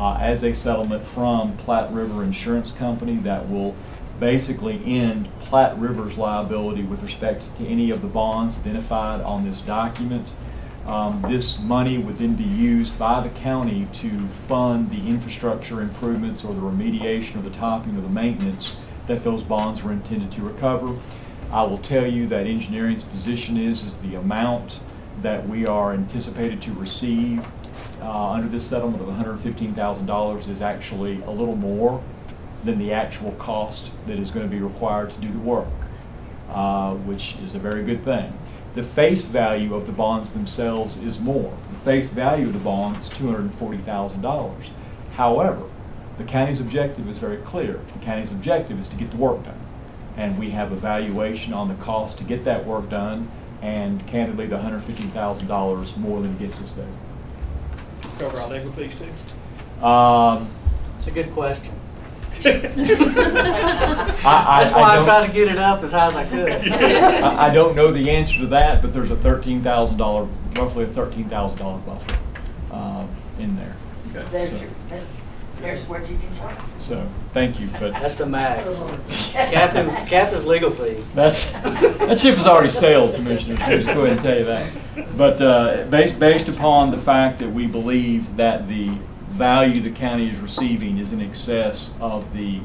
uh, as a settlement from Platte River Insurance Company that will basically end Platte River's liability with respect to any of the bonds identified on this document. Um, This money would then be used by the county to fund the infrastructure improvements or the remediation or the topping or the maintenance that those bonds were intended to recover. I will tell you that engineering's position is, is the amount that we are anticipated to receive uh, under this settlement of $115,000 is actually a little more than the actual cost that is going to be required to do the work, uh, which is a very good thing. The face value of the bonds themselves is more. The face value of the bonds is $240,000. However, the county's objective is very clear. The county's objective is to get the work done. And we have a valuation on the cost to get that work done, and candidly, the $115,000 more than gets us there. Cover our legal fees too. Um, It's a good question. I- That's why I don't- tried to get it up as high as I could. I I don't know the answer to that, but there's a $13,000 roughly a thirteen thousand dollar buffer um, in there. There's So- your, there's, there's where you can work. So, thank you, but. That's the max. Captain, Captain's legal fees. That's, that ship has already sailed, Commissioners, I'll just go ahead and tell you that. But uh, based, based upon the fact that we believe that the value the county is receiving is in excess of the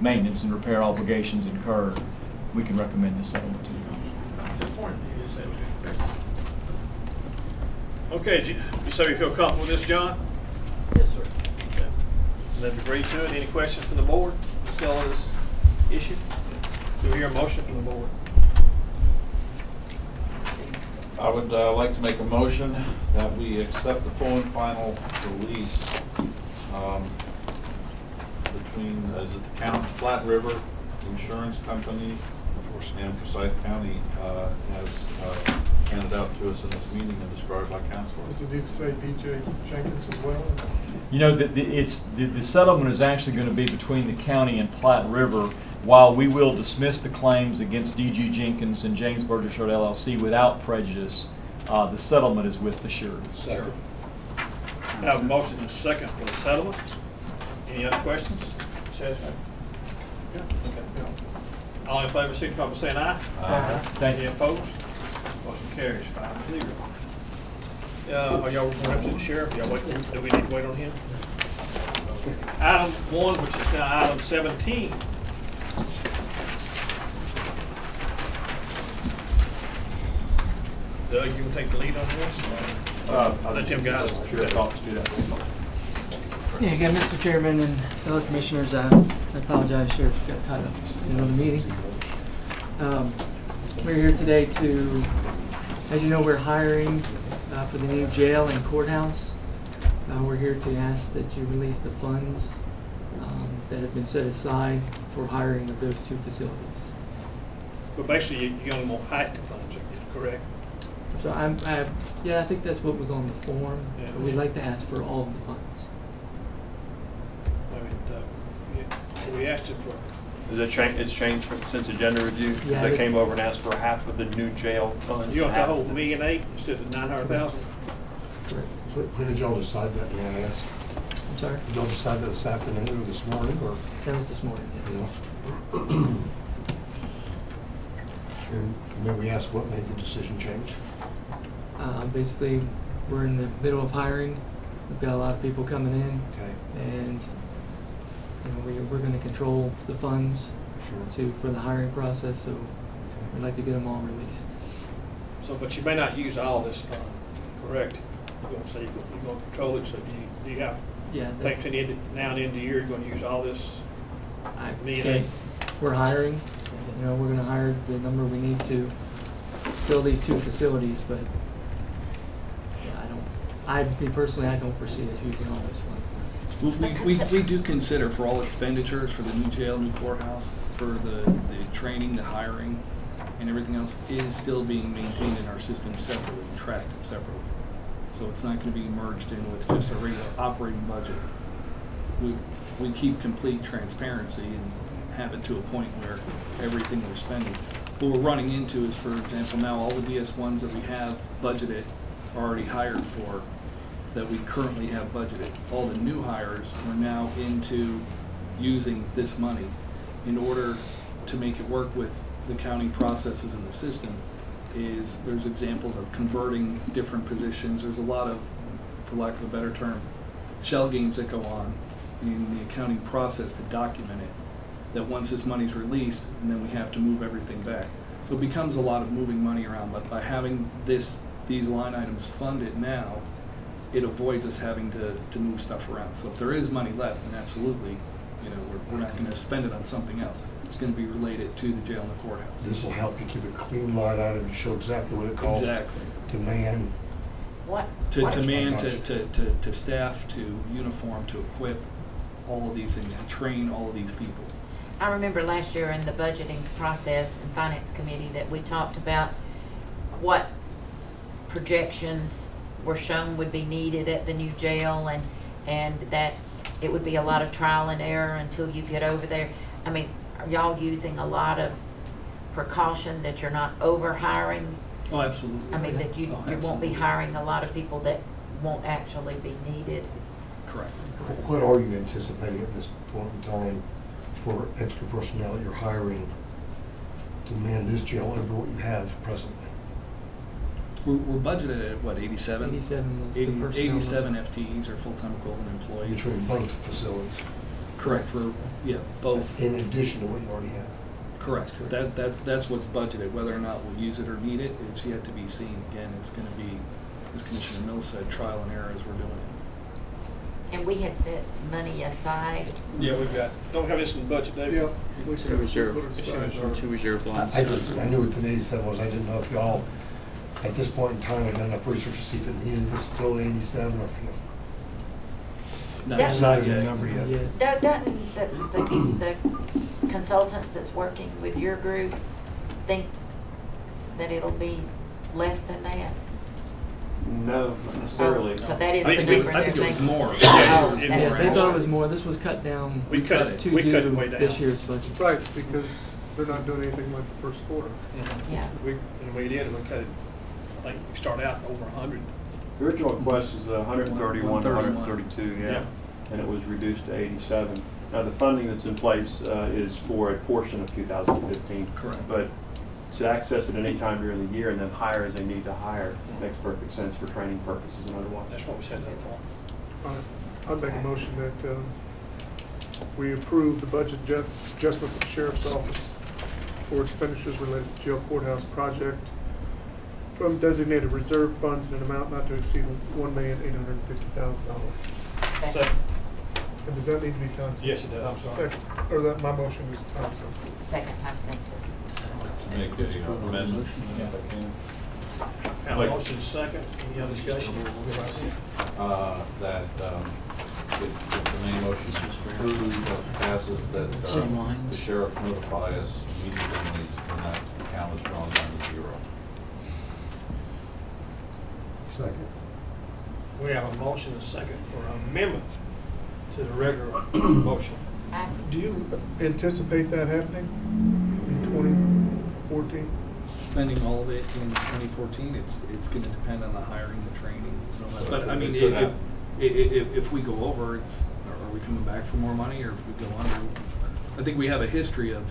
maintenance and repair obligations incurred, we can recommend this settlement to you. Okay, you you say you feel comfortable with this, John? They've agreed to it. Any questions from the board? Sell this issue? Do we hear a motion from the board? I would uh, like to make a motion that we accept the full and final release um, between, is it the county, Platte River Insurance Company and Forsyth County uh, has uh, handed out to us in this meeting and described by counsel. Does it need to say DG Jenkins as well? You know, the, the, it's, the, the settlement is actually gonna be between the county and Platte River. While we will dismiss the claims against DG Jenkins and James Burgess Road LLC without prejudice, uh, the settlement is with the surety. Sure. Have a motion and a second for the settlement. Any other questions? Satisfied? Yeah, okay. All in favor, signify by saying aye. Aye. Thank Any you. opposed? Motion carries five to zero. Uh, are y'all going up to the sheriff? Y'all wait, do we need to wait on him? Item one, which is now item seventeen. Doug, you can take the lead on this? Uh, I'll let Tim guys. Sure, I'll do that. Yeah, again, Mr. Chairman and fellow commissioners, uh, I apologize, Sheriff got tied up in another meeting. Um, We're here today to, as you know, we're hiring uh, for the new jail and courthouse. Uh, We're here to ask that you release the funds um, that have been set aside for hiring of those two facilities. But basically, you you only want height to funds, correct? So I'm, I, yeah, I think that's what was on the form. Yeah. but We'd like to ask for all of the funds. I mean, uh, we asked him for, Is it changed, it's changed from- since agenda review? Because Yeah, they they- came over and asked for half of the new jail funds. you want the half whole of the- million eight instead of nine hundred thousand? When when did y'all decide that, may I ask? I'm sorry? Did y'all decide that this afternoon or this morning, or? That was this morning, yes. Yeah. And may we ask what made the decision change? Uh, basically, we're in the middle of hiring. We've got a lot of people coming in. Okay. And, you know, we, we're gonna control the funds Sure. to, for the hiring process, so we'd like to get them all released. So, but you may not use all this fund, correct? You're gonna say you're gonna, you're gonna control it, so do you, do you have, Yeah, think that's- to the end, now and end of the year, you're gonna use all this? I million can't, we're hiring, you know, we're gonna hire the number we need to fill these two facilities, but, yeah, I don't, I, me personally, I don't foresee us using all those funds. We, we, we do consider for all expenditures for the new jail, new courthouse, for the, the training, the hiring, and everything else is still being maintained in our system separately, tracked separately. So it's not gonna be merged in with just a regular operating budget. We, we keep complete transparency and have it to a point where everything we're spending. What we're running into is, for example, now all the DS ones that we have budgeted are already hired for, that we currently have budgeted. All the new hires, we're now into using this money in order to make it work with the county processes in the system is, there's examples of converting different positions. There's a lot of, for lack of a better term, shell games that go on in the accounting process to document it. That once this money's released, and then we have to move everything back. So it becomes a lot of moving money around, but by having this, these line items funded now, it avoids us having to, to move stuff around. So if there is money left, then absolutely, you know, we're, we're not gonna spend it on something else. It's gonna be related to the jail and the courthouse. This will help you keep a clean line item to show exactly what it costs. Exactly. To man. What? To, what- to man, to, to, to, to staff, to uniform, to equip, all of these things, to train all of these people. I remember last year in the budgeting process and finance committee that we talked about what projections were shown would be needed at the new jail and, and that it would be a lot of trial and error until you get over there. I mean, are y'all using a lot of precaution that you're not over hiring Oh, absolutely. I mean, that you, Oh, you won't be absolutely. hiring a lot of people that won't actually be needed. Correct. What are you anticipating at this point in time for extra personnel that you're hiring to man this jail over what you have presently? We're, we're budgeted at, what, eighty-seven? 87 is the Eighty- personnel Eighty-seven. FTEs or full-time equivalent employees. Between both facilities, Correct, for, yeah, both. in addition to what you already have? Correct. That, that, that's what's budgeted. Whether or not we'll use it or need it, it's yet to be seen. Again, it's gonna be, as Commissioner Mills said, trial and error as we're doing it. And we had set money aside. Yeah, we've got, don't we have this in the budget, David? Yep. we Two reserve, put it two reserve lines. I I just, I knew what the eighty-seven was, I didn't know if y'all, at this point in time, I've done enough research to see if it needed to still eighty-seven or if you. Not That's It's not even a number yet. Yeah. Do- Doesn't the, the, the consultants that's working with your group think that it'll be less than that? No, not necessarily. Oh, So that is I the think it number was- I they're think it was thinking? more. Oh, Yeah, it that was They thought it was more, this was cut down. We cut it- to we cut it do way This down. year's budget. Right, because they're not doing anything like the first quarter. Yeah. We, and we did, and we cut it, I think, we started out over hundred. The original request is hundred and thirty-one to 132, and yeah, Yeah. and it was reduced to eighty-seven. Now, the funding that's in place uh, is for a portion of two thousand fifteen. Correct. But to access it any time during the year and then hire as they need to hire makes perfect sense for training purposes and otherwise. That's what we set that for. All right, I'd make a motion that um, we approve the budget adjustment for the sheriff's office for expenditures related to jail courthouse project from designated reserve funds in an amount not to exceed one million eight hundred and fifty thousand dollars. Second. And does that need to be time? Yes, it does. I'm sorry. Second, or that, my motion is time sensitive. Second time sensitive. To make a uh, amendment, if I can. Have a Like- motion second, any other discussion? We'll go right ahead. uh, that um, if if the main motion is approved, or passes, that uh, the sheriff notify us immediately when that account is drawn down to zero. Second. We have a motion and a second for amendment to the regular motion. I- Do you anticipate that happening in twenty fourteen? Spending all of it in twenty fourteen, it's, it's gonna depend on the hiring, the training. But I mean, It if, if, if, if we go over, it's, are are we coming back for more money, or if we go under? I think we have a history of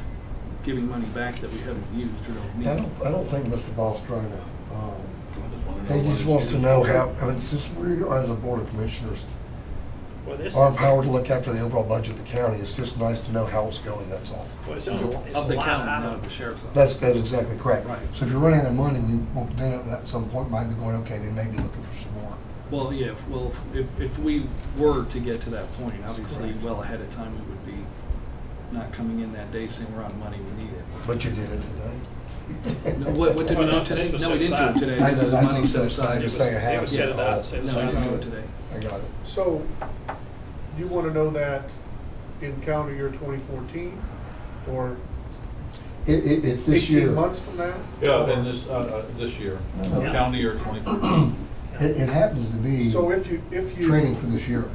giving money back that we haven't used or don't need. I don't, I don't think Mr. Boff's trying to, um, he just wants to know how, I mean, since we, as a board of commissioners, Well, this, are empowered to look after the overall budget of the county, it's just nice to know how it's going, that's all. it's in the, it's Of the line county, not of the sheriff's office. That's, that's exactly correct. Right. So if you're running out of money, we, will then at some point might be going, okay, they may be looking for some more. Well, yeah, if- well, if, if we were to get to that point, obviously, correct. well ahead of time, we would be not coming in that day saying we're out of money, we need it. But you did it today. No, What, what did we Well, do no, today? this was No, we set didn't do it aside. today. I This know- is I know money it's set set aside. aside. It was, saying it half. was set it out, set No, aside. we didn't do it today. I got it. So, do you want to know that in calendar year twenty fourteen, or It, it, it's this year. eighteen months from now? Yeah, and this, uh, uh, this year, Yeah. calendar year twenty fourteen. It, it happens to be So if you, if you. training for this year.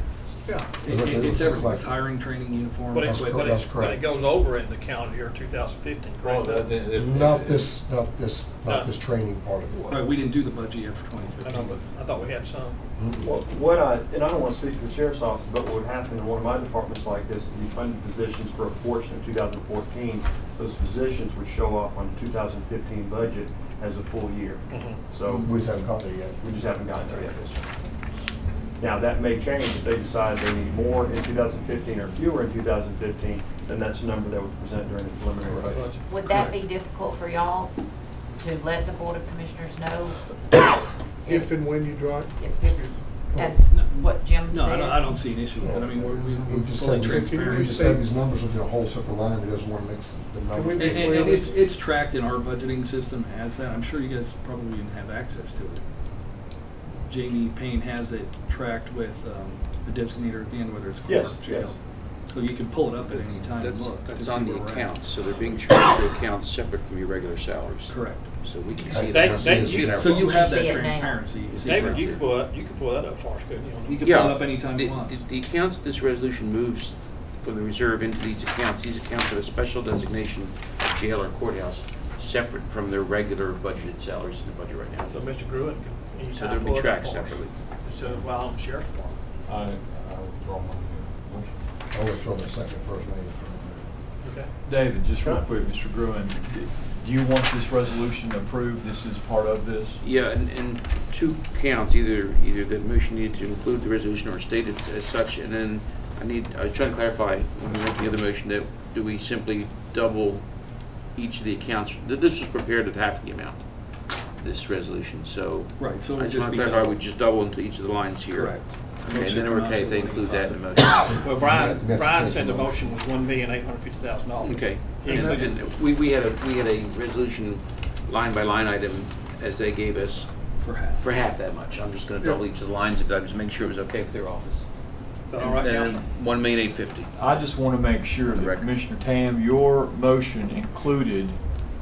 Yeah, It- it- It's everything, it's hiring, training, uniforms, But it, That's but cor- it, that's but correct. it goes over in the calendar year two thousand fifteen, Well, correct? that, if. Not this, not this, No. not this training part of it. Right, we didn't do the budget yet for twenty I know, fifteen. but I thought we had some. Mm-mm. What what I, and I don't want to speak for the sheriff's office, but what would happen in one of my departments like this, if you funded positions for a portion of 2014, those positions would show up on the 2015 budget as a full year. Mhm. So We just haven't got there yet. we just haven't gotten there yet. Now, that may change if they decide they need more in 2015 or fewer in 2015, then that's the number that would present during the preliminary budget. Would that be difficult for y'all to let the Board of Commissioners know? if and when you draw it. If it- As what Jim said? No, I don't, I don't see an issue with it. I mean, we're, we- He we're just fully said, transparent. just said these numbers will be a whole separate line, he doesn't want to mix the numbers. And, and and it's, it's tracked in our budgeting system as that. I'm sure you guys probably didn't have access to it. Jamie Payne has it tracked with, um, the designator at the end, whether it's Yes, court, yes. jail. So you can pull it up at any time and That's, look. that's on the where we're accounts, so they're being charged to accounts separate from your regular salaries. Correct. So we can see they- that. they- see it our So you have that transparency. David, you there. can pull that, you can pull that up for us, couldn't you? You can pull Yeah, it up anytime the- you want. the- The accounts, this resolution moves from the reserve into these accounts. These accounts have a special designation of jail or courthouse. separate from their regular budgeted salaries in the budget right now. So Mr. Gruen can So anytime they'll be pull it tracked for us. separately. So while I'm sheriff department. I, I withdraw my uh, motion. I'll withdraw my second first name. Okay. David, just real quick, Mr. Gruen, do you want this resolution approved? This is part of this? Yeah, and, and two counts, either, either the motion needed to include the resolution or state it as such, and then I need, I was trying to clarify, when we make the other motion, that do we simply double each of the accounts? Th- This was prepared at half the amount, this resolution, so. Right, so it I would just just want to be clarify, we double. just double into each of the lines here. Correct. Okay, and then we're okay if they include that in the motion. Well, Brian, Brian said the motion was one million eight hundred fifty thousand dollars. Okay, and, and we, we had a, we had a resolution line by line item as they gave us. For half. For half that much, I'm just gonna double each of the lines if I just make sure it was okay with their office. Is that all right, And then Counselor? One million eight fifty. I just want to make sure that Commissioner Tam, your motion included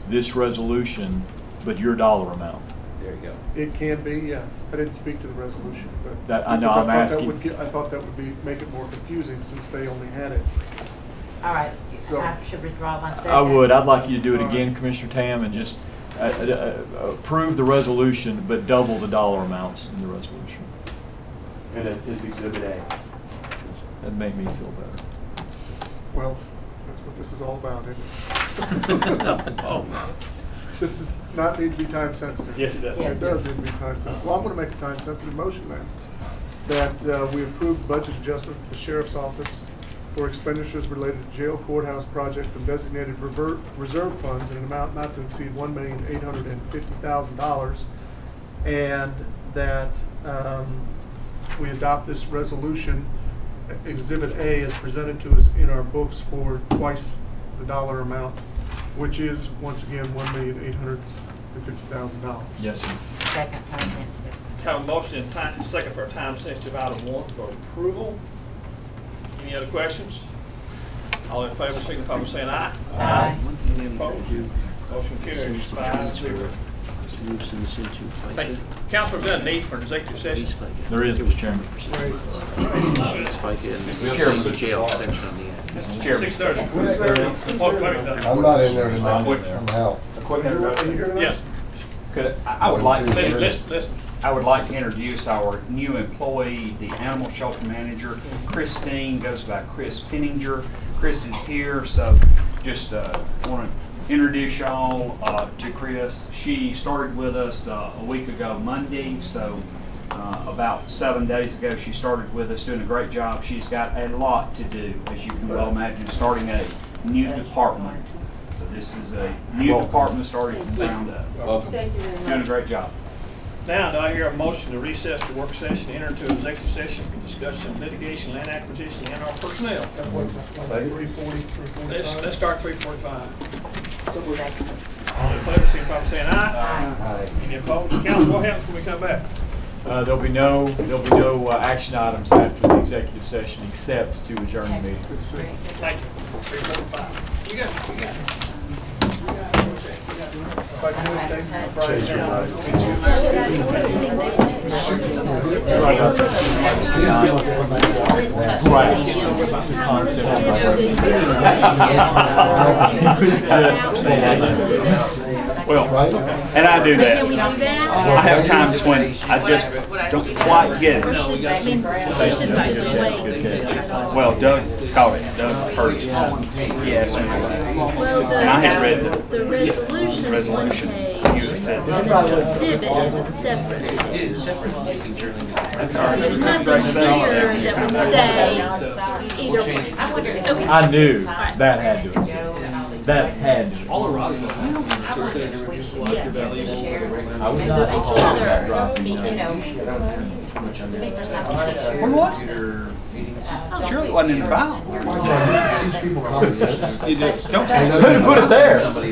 this resolution, but your dollar amount. There you go. It can be, yes. I didn't speak to the resolution, but. That- I know, because I'm thought that asking- would get- I thought that would be, make it more confusing since they only had it. All right, So- I should withdraw my second. I would, I'd like you to do it again, Commissioner Tam, and just uh, uh, uh, approve the resolution, but double the dollar amounts in the resolution. And it is Exhibit A. That'd make me feel better. Well, that's what this is all about, isn't it? Oh, This does not need to be time sensitive. Yes, it does. Yes. It does need to be time sensitive. Well, I'm gonna make a time sensitive motion then. That uh, we approve budget adjustment for the sheriff's office for expenditures related to jail courthouse project from designated revert, reserve funds in an amount not to exceed one million eight hundred and fifty thousand dollars. And that um, we adopt this resolution, Exhibit A is presented to us in our books for twice the dollar amount, which is, once again, one million eight hundred and fifty thousand dollars. Yes, sir. Second, time sensitive. Have a motion and time, second for a time sensitive item one for approval. Any other questions? All in favor, signify by saying aye. Aye. Any opposed? Motion carries five zero. Thank you. Counsel, is there a need for an executive session? There is, Mr. Chairman. Spike in, Mr. Chairman, the jail extension on the end. Mr. Chairman. Six thirty. I'm not in there tonight. Quick- I'm out. A quick introduction. Yes. Could, I I would like to, Listen, introduce- listen, listen. I would like to introduce our new employee, the animal shelter manager, Christine, goes by Chris Penninger. Chris is here, so just want to introduce y'all uh, to Chris. She started with us uh, a week ago Monday, so uh, about seven days ago, she started with us, doing a great job. She's got a lot to do, as you can well imagine, starting a new department. So this is a new department starting from ground up. Welcome. Doing a great job. Now, do I hear a motion to recess the work session, enter into executive session for discussion of litigation, land acquisition, and our personnel? Three forty, three Let's, forty-five? let's start three forty-five. Second. All in favor, signify by saying aye. Aye. Any opposed? Counsel, what happens when we come back? Uh, There'll be no, there'll be no uh, action items after the executive session except to adjourn the meeting. Thank you. Three forty-five. You got it, you got it. If I could, thank you, Brian. Right. The concept of- Well, and I do that. Can we do that? I have times when I just don't quite get it. should, I mean, or should we just wait? Well, Doug called it, Doug Purdy. He asked me. And I had read the, the the resolution is one resolution. You had said and that. then the exhibit is a separate page. That's all right. There's nothing here that would say either, okay. I knew that had to exist. That had to. All around, just say you're Yes. I was And not the involved in that other, drop. you know, Where was it? Surely it wasn't in the file. You did. Don't tell me. Who put it there? really,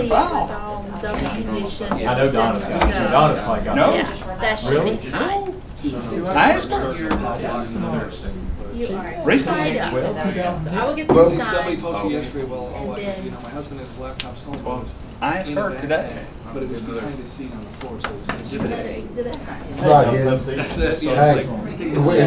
it was all zoning condition. I know Donna's got it. Donna's probably got it. No. Yeah, that should be fine. I asked her. You are Recently. tied up. Well, I will get Well- this Somebody signed. posted oh. yesterday, well, And I, then- you know, my husband has laptops home, but it's I asked her today. But it was behind his seat on the floor, so it's exhibit A. Exhibit. Right, yeah. That's it, yeah, it's like. the way-